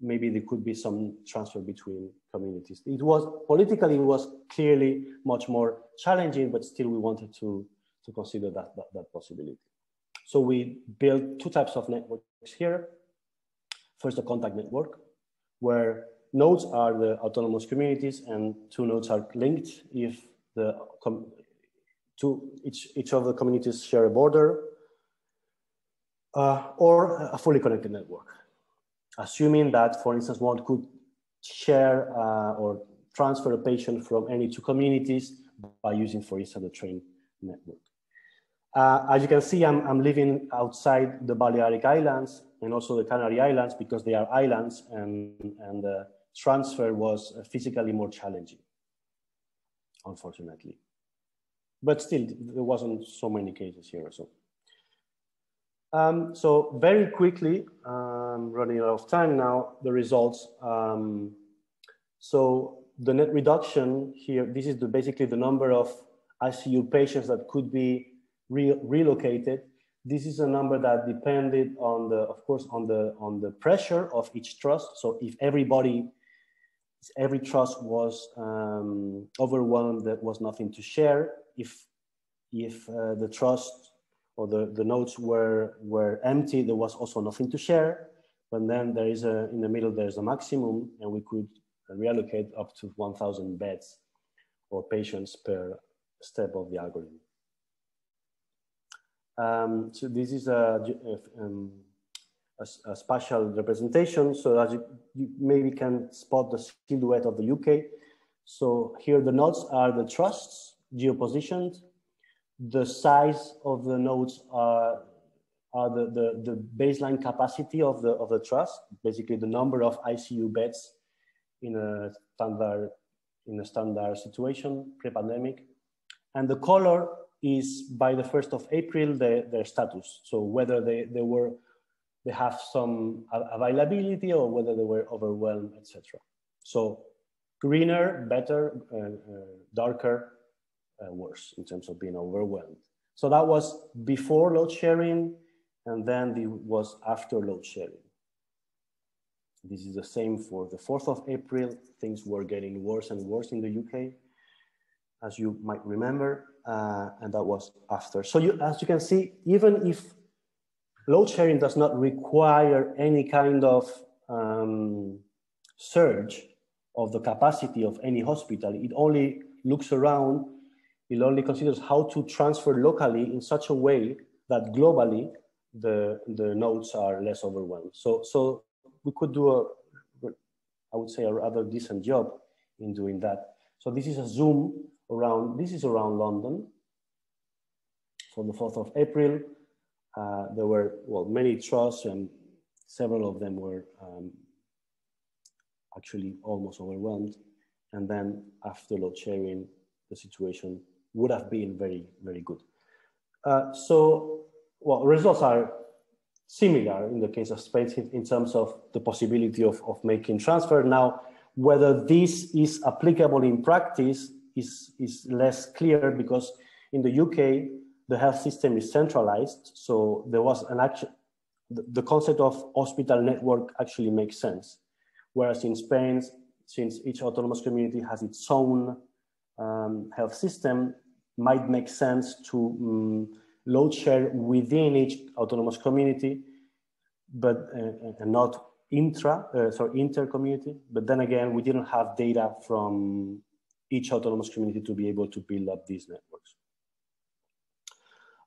maybe there could be some transfer between communities. It was, politically, it was clearly much more challenging, but still we wanted to, to consider that, that, that possibility. So we built two types of networks here. First, a contact network, where nodes are the autonomous communities and two nodes are linked if the two, each, each of the communities share a border uh, or a fully connected network. Assuming that, for instance, one could share uh, or transfer a patient from any two communities by using, for instance, the train network. Uh, as you can see, I'm, I'm living outside the Balearic Islands and also the Canary Islands because they are islands and, and the transfer was physically more challenging, unfortunately but still there wasn't so many cases here so. Um, so very quickly, um, running out of time now, the results. Um, so the net reduction here, this is the, basically the number of ICU patients that could be re relocated. This is a number that depended on the, of course, on the on the pressure of each trust. So if everybody, every trust was um, overwhelmed, there was nothing to share if if uh, the trust or the, the nodes were were empty, there was also nothing to share. But then there is a in the middle there's a maximum, and we could reallocate up to 1,000 beds or patients per step of the algorithm. Um, so this is a, um, a, a, spatial representation so that you, you, maybe can spot the silhouette of the UK. So here the nodes are the trusts geopositioned. The size of the nodes are, are the, the, the baseline capacity of the, of the trust, basically the number of ICU beds in a standard, in a standard situation, pre-pandemic. And the color is by the 1st of April, the, their status. So whether they, they were, they have some availability or whether they were overwhelmed, etc. So greener, better, uh, uh, darker, uh, worse in terms of being overwhelmed. So that was before load sharing, and then it was after load sharing. This is the same for the 4th of April. Things were getting worse and worse in the UK. as you might remember, uh, and that was after. So you, as you can see, even if load sharing does not require any kind of um, surge of the capacity of any hospital, it only looks around, it only considers how to transfer locally in such a way that globally the, the nodes are less overwhelmed. So, so we could do a, I would say a rather decent job in doing that. So this is a zoom around, this is around London. For the 4th of April, uh, there were, well, many trusts and several of them were um, actually almost overwhelmed. And then after load sharing, the situation would have been very, very good. Uh, so, well, results are similar in the case of Spain in terms of the possibility of, of making transfer. Now, whether this is applicable in practice is, is less clear because in the UK, the health system is centralized. So there was an the, the concept of hospital network actually makes sense. Whereas in Spain, since each autonomous community has its own um, health system, might make sense to um, load share within each autonomous community, but uh, not intra, uh, sorry, inter-community. But then again, we didn't have data from each autonomous community to be able to build up these networks.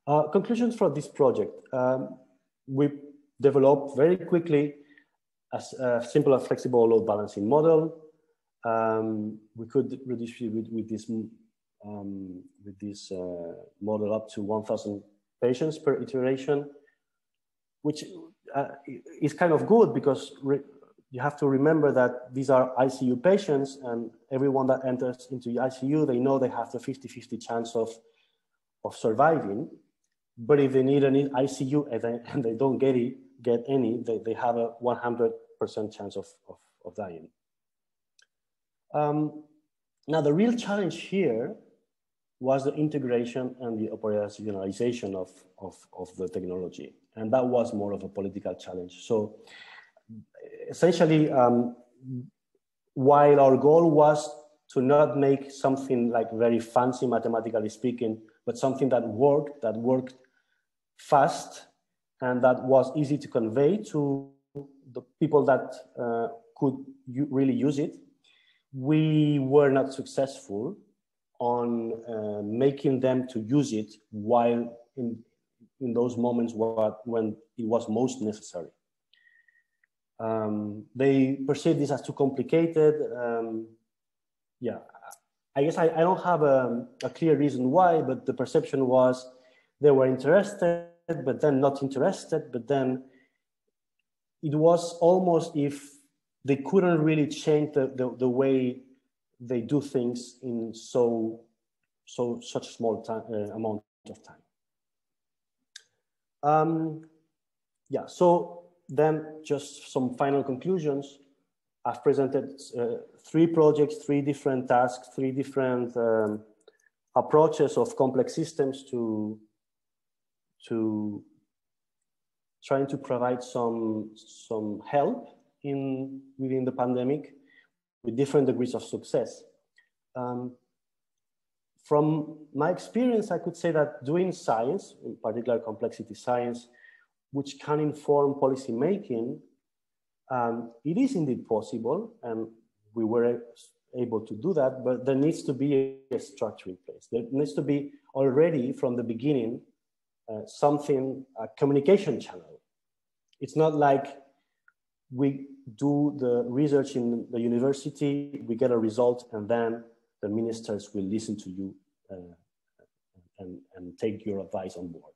Uh, conclusions for this project. Um, we developed very quickly a, a simple and flexible load balancing model. Um, we could redistribute with this um, with this uh, model up to 1,000 patients per iteration, which uh, is kind of good because you have to remember that these are ICU patients and everyone that enters into the ICU, they know they have the 50-50 chance of, of surviving. But if they need an ICU and they, and they don't get it, get any, they, they have a 100% chance of, of, of dying. Um, now, the real challenge here was the integration and the operationalization of, of, of the technology. And that was more of a political challenge. So essentially, um, while our goal was to not make something like very fancy mathematically speaking, but something that worked, that worked fast, and that was easy to convey to the people that uh, could really use it, we were not successful on uh, making them to use it while in, in those moments what, when it was most necessary. Um, they perceive this as too complicated. Um, yeah, I guess I, I don't have a, a, clear reason why, but the perception was they were interested, but then not interested, but then it was almost if they couldn't really change the, the, the way they do things in so, so such small time, uh, amount of time. Um, yeah, so then just some final conclusions. I've presented uh, three projects, three different tasks, three different um, approaches of complex systems to, to trying to provide some, some help in, within the pandemic with different degrees of success. Um, from my experience, I could say that doing science, in particular complexity science, which can inform policy making, um, it is indeed possible, and we were able to do that, but there needs to be a structure in place. There needs to be already from the beginning uh, something, a communication channel. It's not like we do the research in the university, we get a result, and then the ministers will listen to you uh, and, and take your advice on board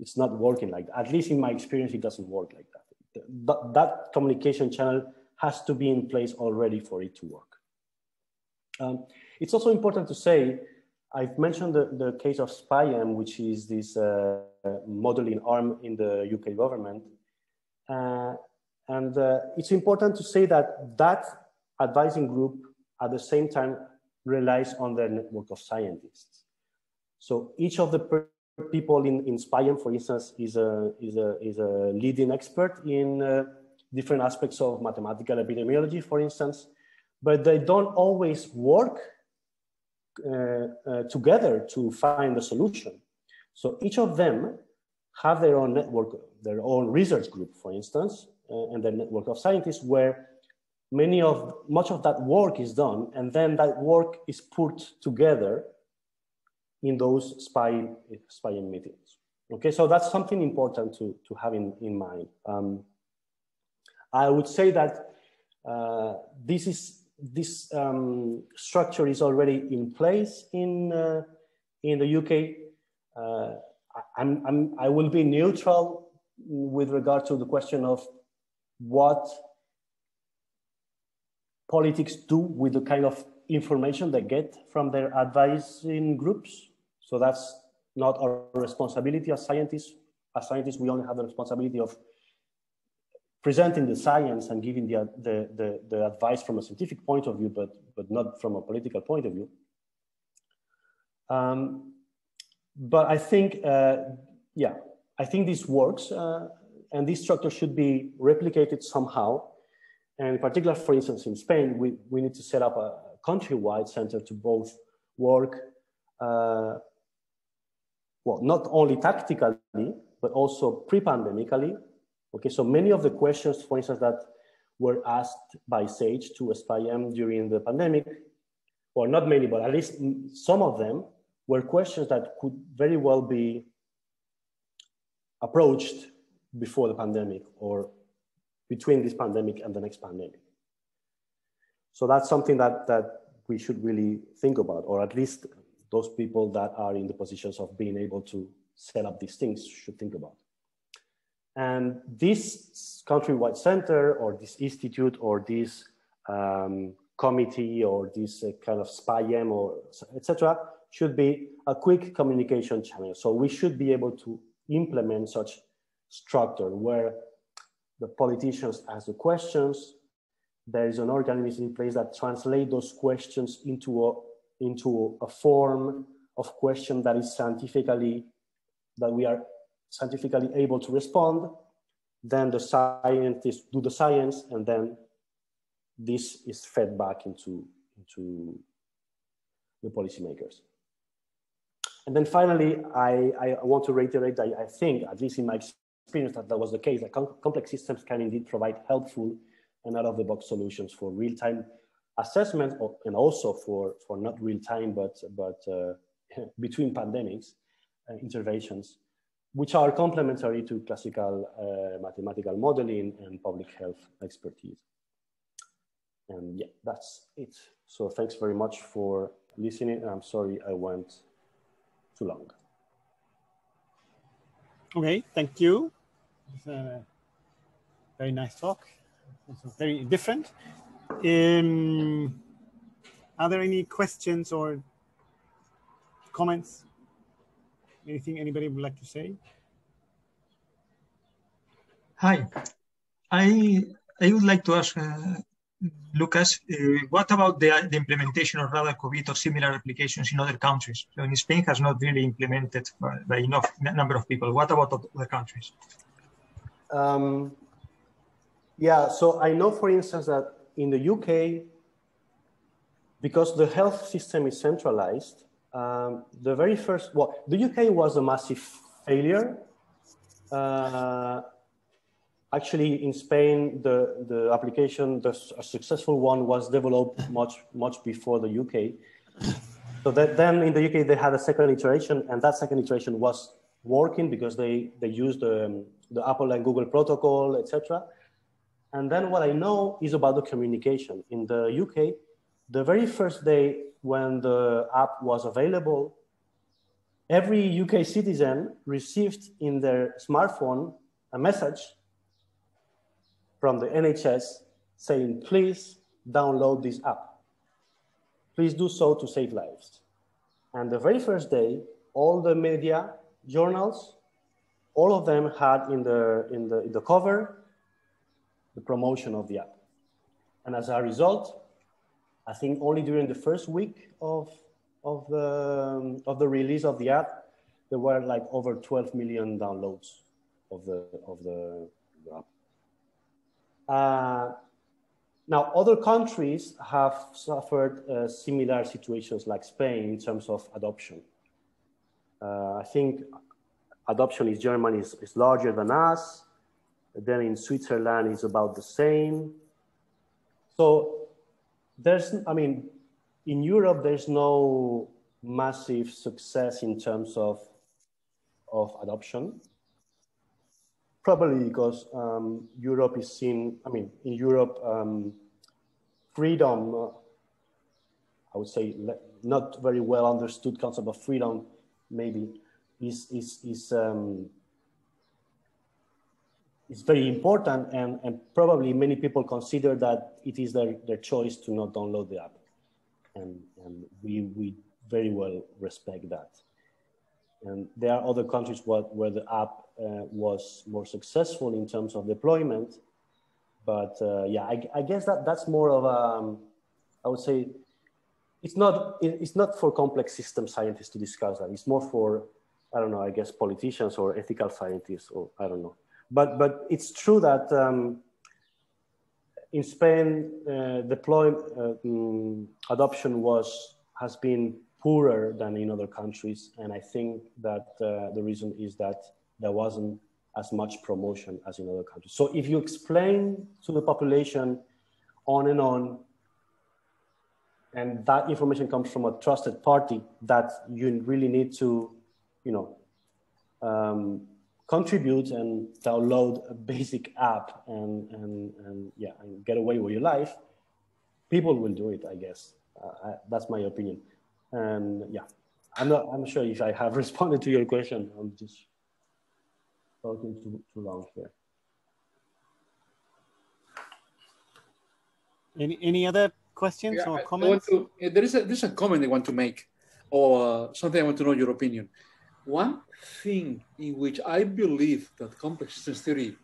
it's not working like that. At least in my experience, it doesn't work like that. That, that communication channel has to be in place already for it to work. Um, it's also important to say, I've mentioned the, the case of SPI-M, which is this uh, modeling arm in the UK government. Uh, and uh, it's important to say that that advising group at the same time relies on their network of scientists. So each of the people in, in SPI-M, for instance, is a, is a, is a leading expert in uh, different aspects of mathematical epidemiology, for instance, but they don't always work uh, uh, together to find a solution. So each of them have their own network, their own research group, for instance, uh, and their network of scientists where many of, much of that work is done, and then that work is put together in those SPI-M, SPI-M meetings. Okay, so that's something important to, to have in, in mind. Um, I would say that uh, this is this um, structure is already in place in uh, in the UK. Uh, I'm, I'm, I will be neutral with regard to the question of what politics do with the kind of information they get from their advising groups. So that's not our responsibility as scientists. As scientists, we only have the responsibility of presenting the science and giving the, the, the, the, advice from a scientific point of view, but, but not from a political point of view. Um, but I think, uh, yeah, I think this works uh, and this structure should be replicated somehow. And in particular, for instance, in Spain, we, we need to set up a countrywide center to both work, uh, well, not only tactically, but also pre-pandemically Okay, so many of the questions, for instance, that were asked by SAGE to SPI-M during the pandemic, or not many, but at least some of them were questions that could very well be approached before the pandemic or between this pandemic and the next pandemic. So that's something that, that we should really think about, or at least those people that are in the positions of being able to set up these things should think about. And this countrywide center or this institute or this um, committee or this uh, kind of SPI-M or etc. should be a quick communication channel. So we should be able to implement such structure where the politicians ask the questions, there is an organism in place that translate those questions into a, into a form of question that is scientifically, that we are scientifically able to respond, then the scientists do the science, and then this is fed back into, into the policymakers. And then finally, I, I want to reiterate that I think, at least in my experience, that that was the case, that com complex systems can indeed provide helpful and out-of-the-box solutions for real-time assessment and also for, for not real-time, but, but uh, between pandemics uh, interventions which are complementary to classical uh, mathematical modeling and public health expertise. And yeah, that's it. So thanks very much for listening. I'm sorry I went too long. Okay, thank you. It's a very nice talk. It's very different. Um, are there any questions or comments? Anything anybody would like to say? Hi, I I would like to ask uh, Lucas, uh, what about the, the implementation of radar COVID or similar applications in other countries? So in Spain has not really implemented by, by enough number of people. What about other countries? Um, yeah, so I know, for instance, that in the UK, because the health system is centralized, um, the very first, well, the UK was a massive failure. Uh, actually, in Spain, the, the application, the a successful one was developed much, much before the UK. So that then in the UK, they had a second iteration and that second iteration was working because they, they used the, um, the Apple and Google protocol, etc. And then what I know is about the communication. In the UK, the very first day when the app was available, every UK citizen received in their smartphone a message from the NHS saying, please download this app. Please do so to save lives. And the very first day, all the media, journals, all of them had in the, in the, in the cover the promotion of the app. And as a result, I think only during the first week of, of, the, of the release of the app, there were like over 12 million downloads of the, of the app. Uh, now, other countries have suffered uh, similar situations like Spain in terms of adoption. Uh, I think adoption in Germany is, is larger than us. Then in Switzerland is about the same. So there's, I mean, in Europe, there's no massive success in terms of, of adoption. Probably because um, Europe is seen, I mean, in Europe, um, freedom, uh, I would say not very well understood concept of freedom, maybe, is, is, is, um, is very important and, and probably many people consider that it is their, their choice to not download the app. And, and we, we very well respect that. And there are other countries where, where the app was more successful in terms of deployment. But uh, yeah, I, I, guess that that's more of a, um, I would say, it's not, it's not for complex system scientists to discuss that. It's more for, I don't know, I guess politicians or ethical scientists or I don't know. But, but it's true that um, in Spain, uh, deploy, uh, mm, adoption was, has been poorer than in other countries. And I think that uh, the reason is that there wasn't as much promotion as in other countries. So if you explain to the population on and on, and that information comes from a trusted party that you really need to, you know, um, contribute and download a basic app and, and, and yeah, and get away with your life, people will do it, I guess. Uh, I, that's my opinion. And yeah, I'm not, I'm sure if I have responded to your question. I'm just talking too, too long here. Any, any other questions yeah, or comments? To, there is a, there's a comment I want to make or uh, something I want to know your opinion. One thing in which I believe that complex systems theory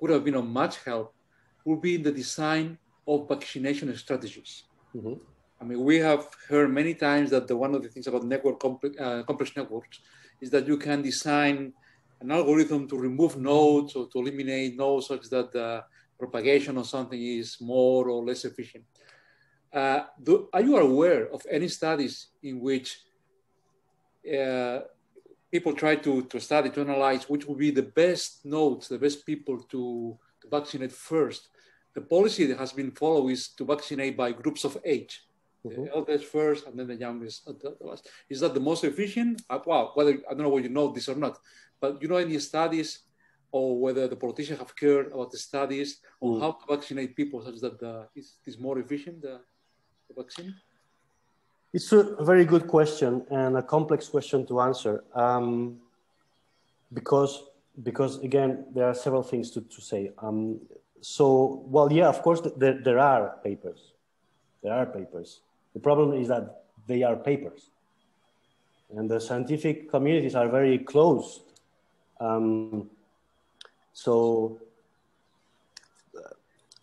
would have been of much help would be in the design of vaccination strategies. Mm-hmm. I mean, we have heard many times that the, one of the things about network complex, uh, complex networks is that you can design an algorithm to remove nodes or to eliminate nodes such that the propagation of something is more or less efficient. Uh, do, are you aware of any studies in which uh, people try to, to study, to analyze which would be the best nodes, the best people to, to vaccinate first? The policy that has been followed is to vaccinate by groups of age mm-hmm. the eldest first and then the youngest at the last. Is that the most efficient? Uh, well, whether I don't know whether you know this or not, but you know any studies or whether the politicians have cared about the studies on mm. how to vaccinate people such that the, is, is more efficient, the, the vaccine? It's a very good question and a complex question to answer. Um, because, because again, there are several things to, to say. Um, so, well, yeah, of course, there, there are papers. There are papers. The problem is that they are papers. And the scientific communities are very closed. Um, so, uh,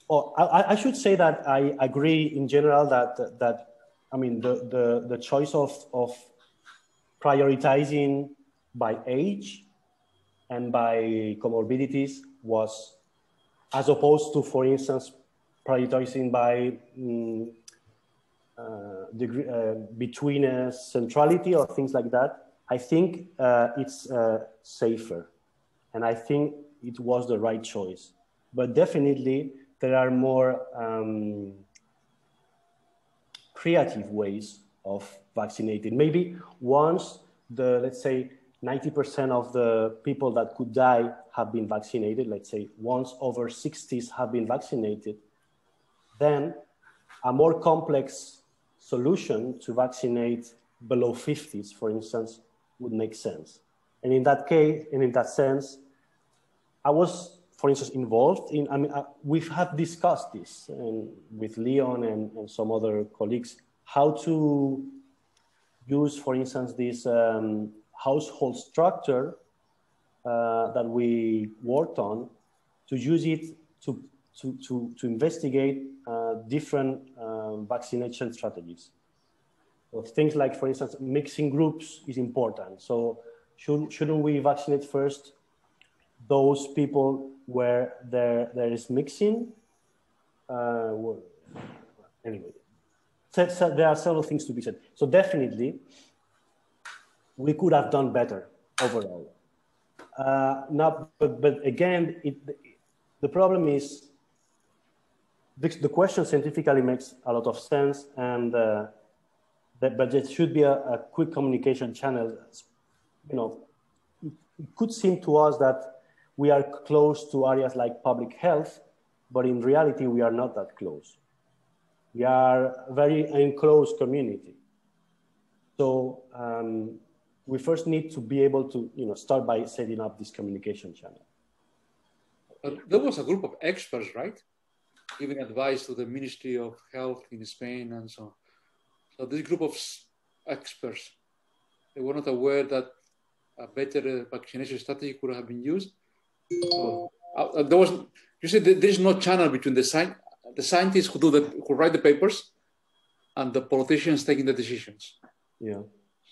oh, I, I, should say that I agree in general that, that I mean, the, the, the choice of, of prioritizing by age and by comorbidities was as opposed to, for instance, prioritizing by uh, degree, uh, between centrality or things like that, I think uh, it's safer. And I think it was the right choice. But definitely, there are more um, creative ways of vaccinating. Maybe once the, let's say, 90% of the people that could die have been vaccinated, let's say once over 60s have been vaccinated, then a more complex solution to vaccinate below 50s, for instance, would make sense. And in that case, and in that sense, I was, for instance, involved in, I mean, I, uh, we have discussed this and with Leon and, and some other colleagues, how to use, for instance, this um, household structure uh, that we worked on to use it to, to, to, to investigate uh, different um, vaccination strategies. So things like, for instance, mixing groups is important. So should, shouldn't we vaccinate first those people where there, there is mixing? Uh, anyway, so, so there are several things to be said. So definitely, we could have done better overall. Uh, not, but, but again, it, the problem is the, the, question scientifically makes a lot of sense, and uh, that, but there should be a, a, quick communication channel. You know, it could seem to us that we are close to areas like public health, but in reality, we are not that close. We are a very enclosed community. So um, we first need to be able to you know, start by setting up this communication channel. Uh, there was a group of experts, right? Giving advice to the Ministry of Health in Spain and so on. So this group of experts, they were not aware that a better uh, vaccination strategy could have been used. So, uh, there was, you see, there is no channel between the, sci- the scientists who do the, who write the papers and the politicians taking the decisions. Yeah.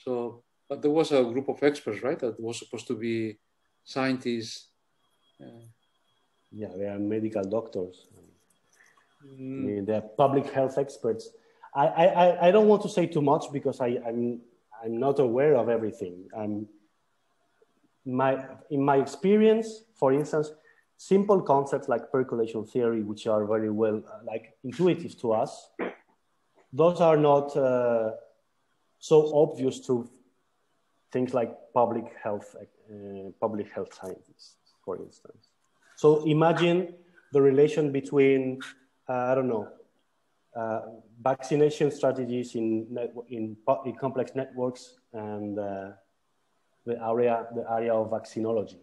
So, but there was a group of experts, right? That was supposed to be scientists. Uh, yeah, they are medical doctors. Mm. They're public health experts. I, I, I don't want to say too much because I, I'm, I'm not aware of everything. I'm, my, in my experience, for instance, simple concepts like percolation theory, which are very well like intuitive to us, those are not uh, so obvious to things like public health, uh, public health scientists, for instance. So imagine the relation between, I don't know, uh, vaccination strategies in, in, in, complex networks and uh, the area, the area of vaccinology.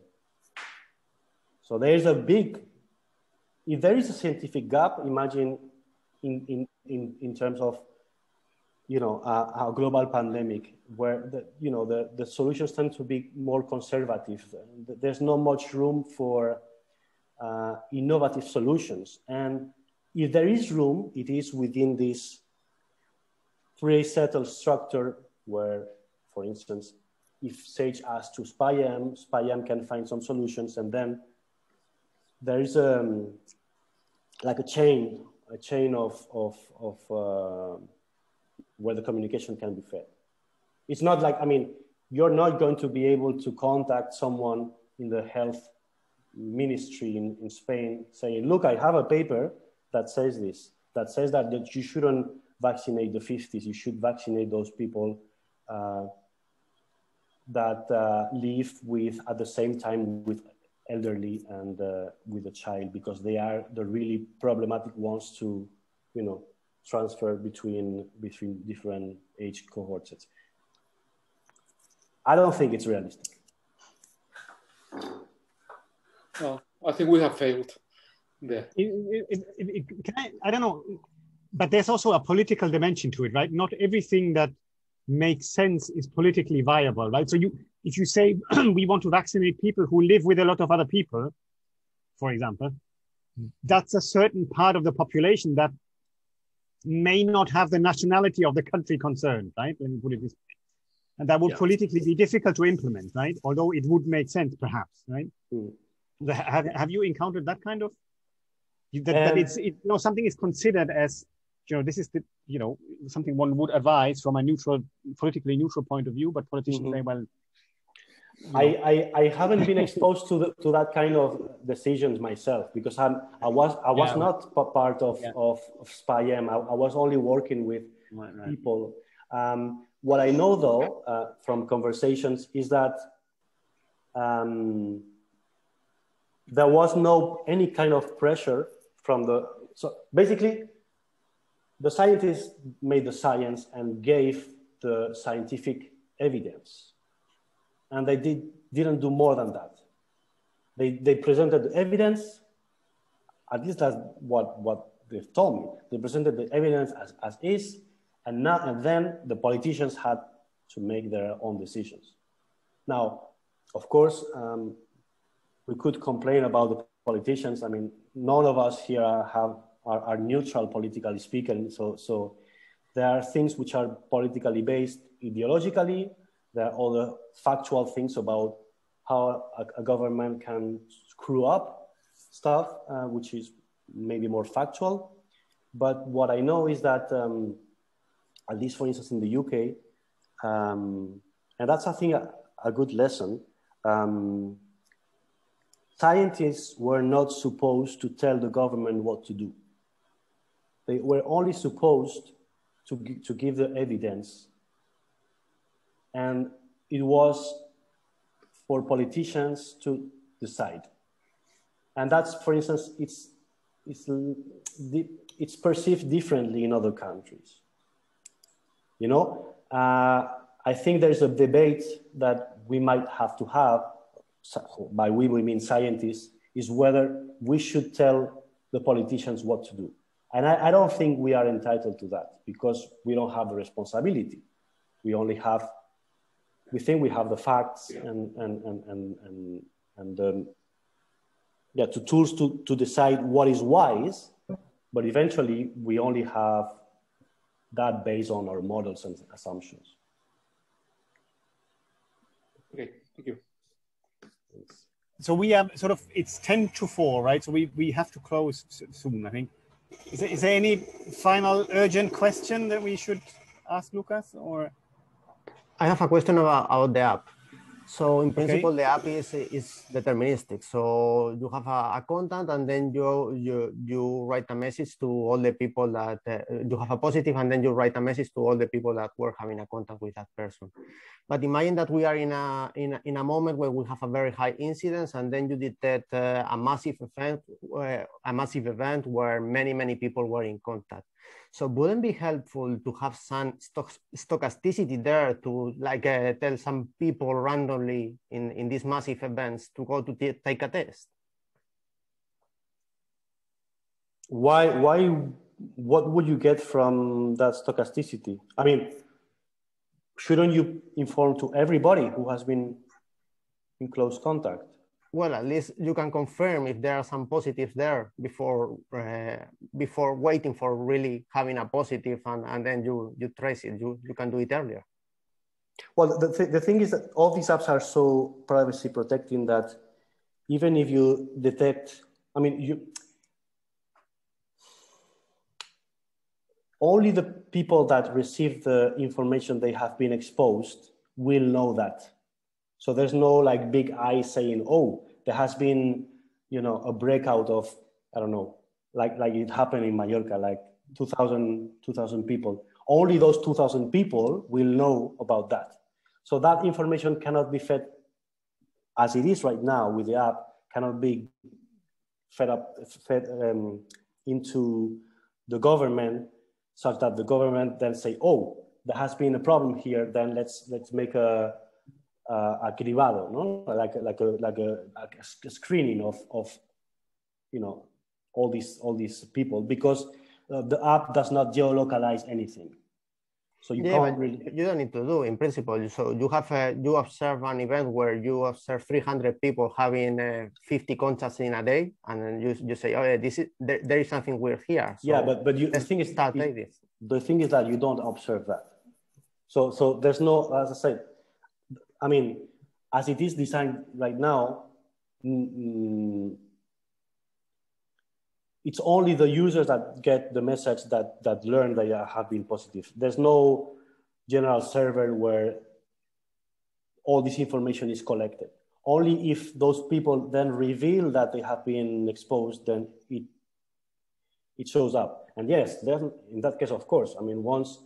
So there is a big, if there is a scientific gap, imagine in, in, in, in terms of, you know, a, a global pandemic where the, you know, the, the solutions tend to be more conservative. There's not much room for uh, innovative solutions. And if there is room, it is within this pre-settled structure where, for instance, if Sage asks to SPI-M, SPI-M can find some solutions, and then there is a, um, like a chain, a chain of, of, of uh, where the communication can be fed. It's not like, I mean, you're not going to be able to contact someone in the health ministry in, in Spain saying, look, I have a paper that says this, that says that, that you shouldn't vaccinate the 50s, you should vaccinate those people uh, that uh, live with, at the same time with elderly and uh, with a child because they are the really problematic ones to, you know, transfer between, between different age cohorts. I don't think it's realistic. Well, I think we have failed there. It, it, it, can I, I don't know, but there's also a political dimension to it, right? Not everything that makes sense is politically viable, right? So you, if you say we want to vaccinate people who live with a lot of other people, for example, that's a certain part of the population that may not have the nationality of the country concerned, right? Let me put it this way. And that would yeah. politically be difficult to implement, right? Although it would make sense, perhaps, right? Mm have, have you encountered that kind of that, that it's it, you know something is considered as you know this is the you know something one would advise from a neutral politically neutral point of view but politicians mm-hmm. say well I, I, I haven't been exposed to the, to that kind of decisions myself because I'm I was I was yeah. not part of yeah. of, of SPI-M. I, I was only working with right, right. people. Um, what I know though uh, from conversations is that um, there was no any kind of pressure from the so basically the scientists made the science and gave the scientific evidence. And they did didn't do more than that. They they presented the evidence at least that's what what they've told me. They presented the evidence as, as is and now and then the politicians had to make their own decisions. Now of course um, we could complain about the politicians. I mean, none of us here have are, are neutral politically speaking. So, so there are things which are politically based ideologically. There are other factual things about how a, a government can screw up stuff, uh, which is maybe more factual. But what I know is that, um, at least for instance in the UK, um, and that's I think a, a good lesson. Um, scientists were not supposed to tell the government what to do. They were only supposed to, to give the evidence. And it was for politicians to decide. And that's, for instance, it's, it's, it's perceived differently in other countries. You know, uh, I think there's a debate that we might have to have, by we we mean scientists, is whether we should tell the politicians what to do. And I, I don't think we are entitled to that because we don't have the responsibility. We only have, we think we have the facts and, and, and, and, and, and um, yeah, to tools to, to decide what is wise, but eventually we only have that based on our models and assumptions. Okay, thank you. So we have sort of, it's 10 to 4, right? So we, we have to close soon, I think. Is there, is there any final urgent question that we should ask Lucas or? I have a question about, about the app. So in principle, okay. the app is, is deterministic. So you have a, a, content and then you, you, you write a message to all the people that uh, you have a positive and then you write a message to all the people that were having a contact with that person. But imagine that we are in a, in a, in a moment where we have a very high incidence and then you detect uh, a massive event, uh, a massive event where many, many people were in contact. So wouldn't be helpful to have some stoch stochasticity there to like uh, tell some people randomly in, in these massive events to go to take a test? Why, why, what would you get from that stochasticity? I mean, shouldn't you inform to everybody who has been in close contact? Well, at least you can confirm if there are some positives there before uh, before waiting for really having a positive and, and then you, you trace it. You, you can do it earlier. Well, the, th the thing is that all these apps are so privacy protecting that even if you detect, I mean, you only the people that receive the information they have been exposed will know that so there's no like big eye saying, oh, there has been, you know, a breakout of, I don't know, like, like it happened in Mallorca, like 2000, 2000 people. Only those 2000 people will know about that. So that information cannot be fed as it is right now with the app, cannot be fed up, fed um, into the government such that the government then say, oh, there has been a problem here, then let's, let's make a, uh, a cribado, no? Like like a like a, a, screening of of you know all these all these people because uh, the app does not geolocalize anything. So you yeah, can't really. You don't need to do in principle. So you have a, you observe an event where you observe 300 people having uh, 50 contacts in a day, and then you, you say, oh yeah, this is there, there is something weird here. So yeah, but but you, the thing is, start like this. The thing is that you don't observe that. So so there's no, as I said, I mean, as it is designed right now, mm, it's only the users that get the message that, that learn they have been positive. There's no general server where all this information is collected. Only if those people then reveal that they have been exposed, then it, it shows up. And yes, then in that case, of course, I mean, once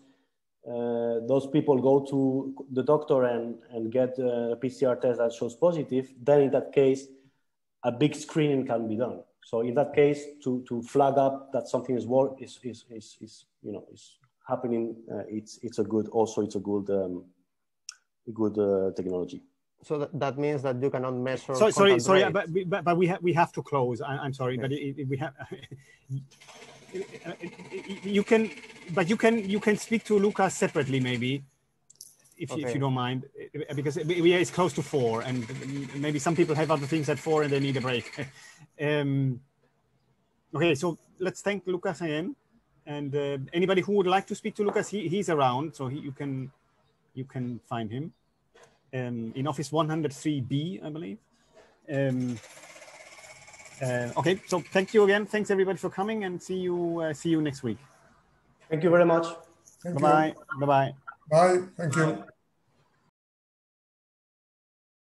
uh, those people go to the doctor and, and get a PCR test that shows positive, then in that case, a big screening can be done. So in that case, to, to flag up that something is work is, is, is, is you know is happening, uh, it's it's a good also it's a good um, good uh, technology. So that, that means that you cannot measure. Sorry, sorry, sorry, but, but, but we have we have to close. I, am sorry, but it, it, we have. you can, but you can you can speak to Lucas separately, maybe, if, okay. if you don't mind, because we are it's close to four, and maybe some people have other things at four and they need a break. um, okay, so let's thank Lucas again, and uh, anybody who would like to speak to Lucas, he, he's around, so he, you can you can find him um, in office 103B, I believe. Um, Uh, okay, so thank you again. Thanks everybody for coming, and see you uh, see you next week. Thank you very much. Thank Bye bye. Bye bye. you. Bye. Thank you.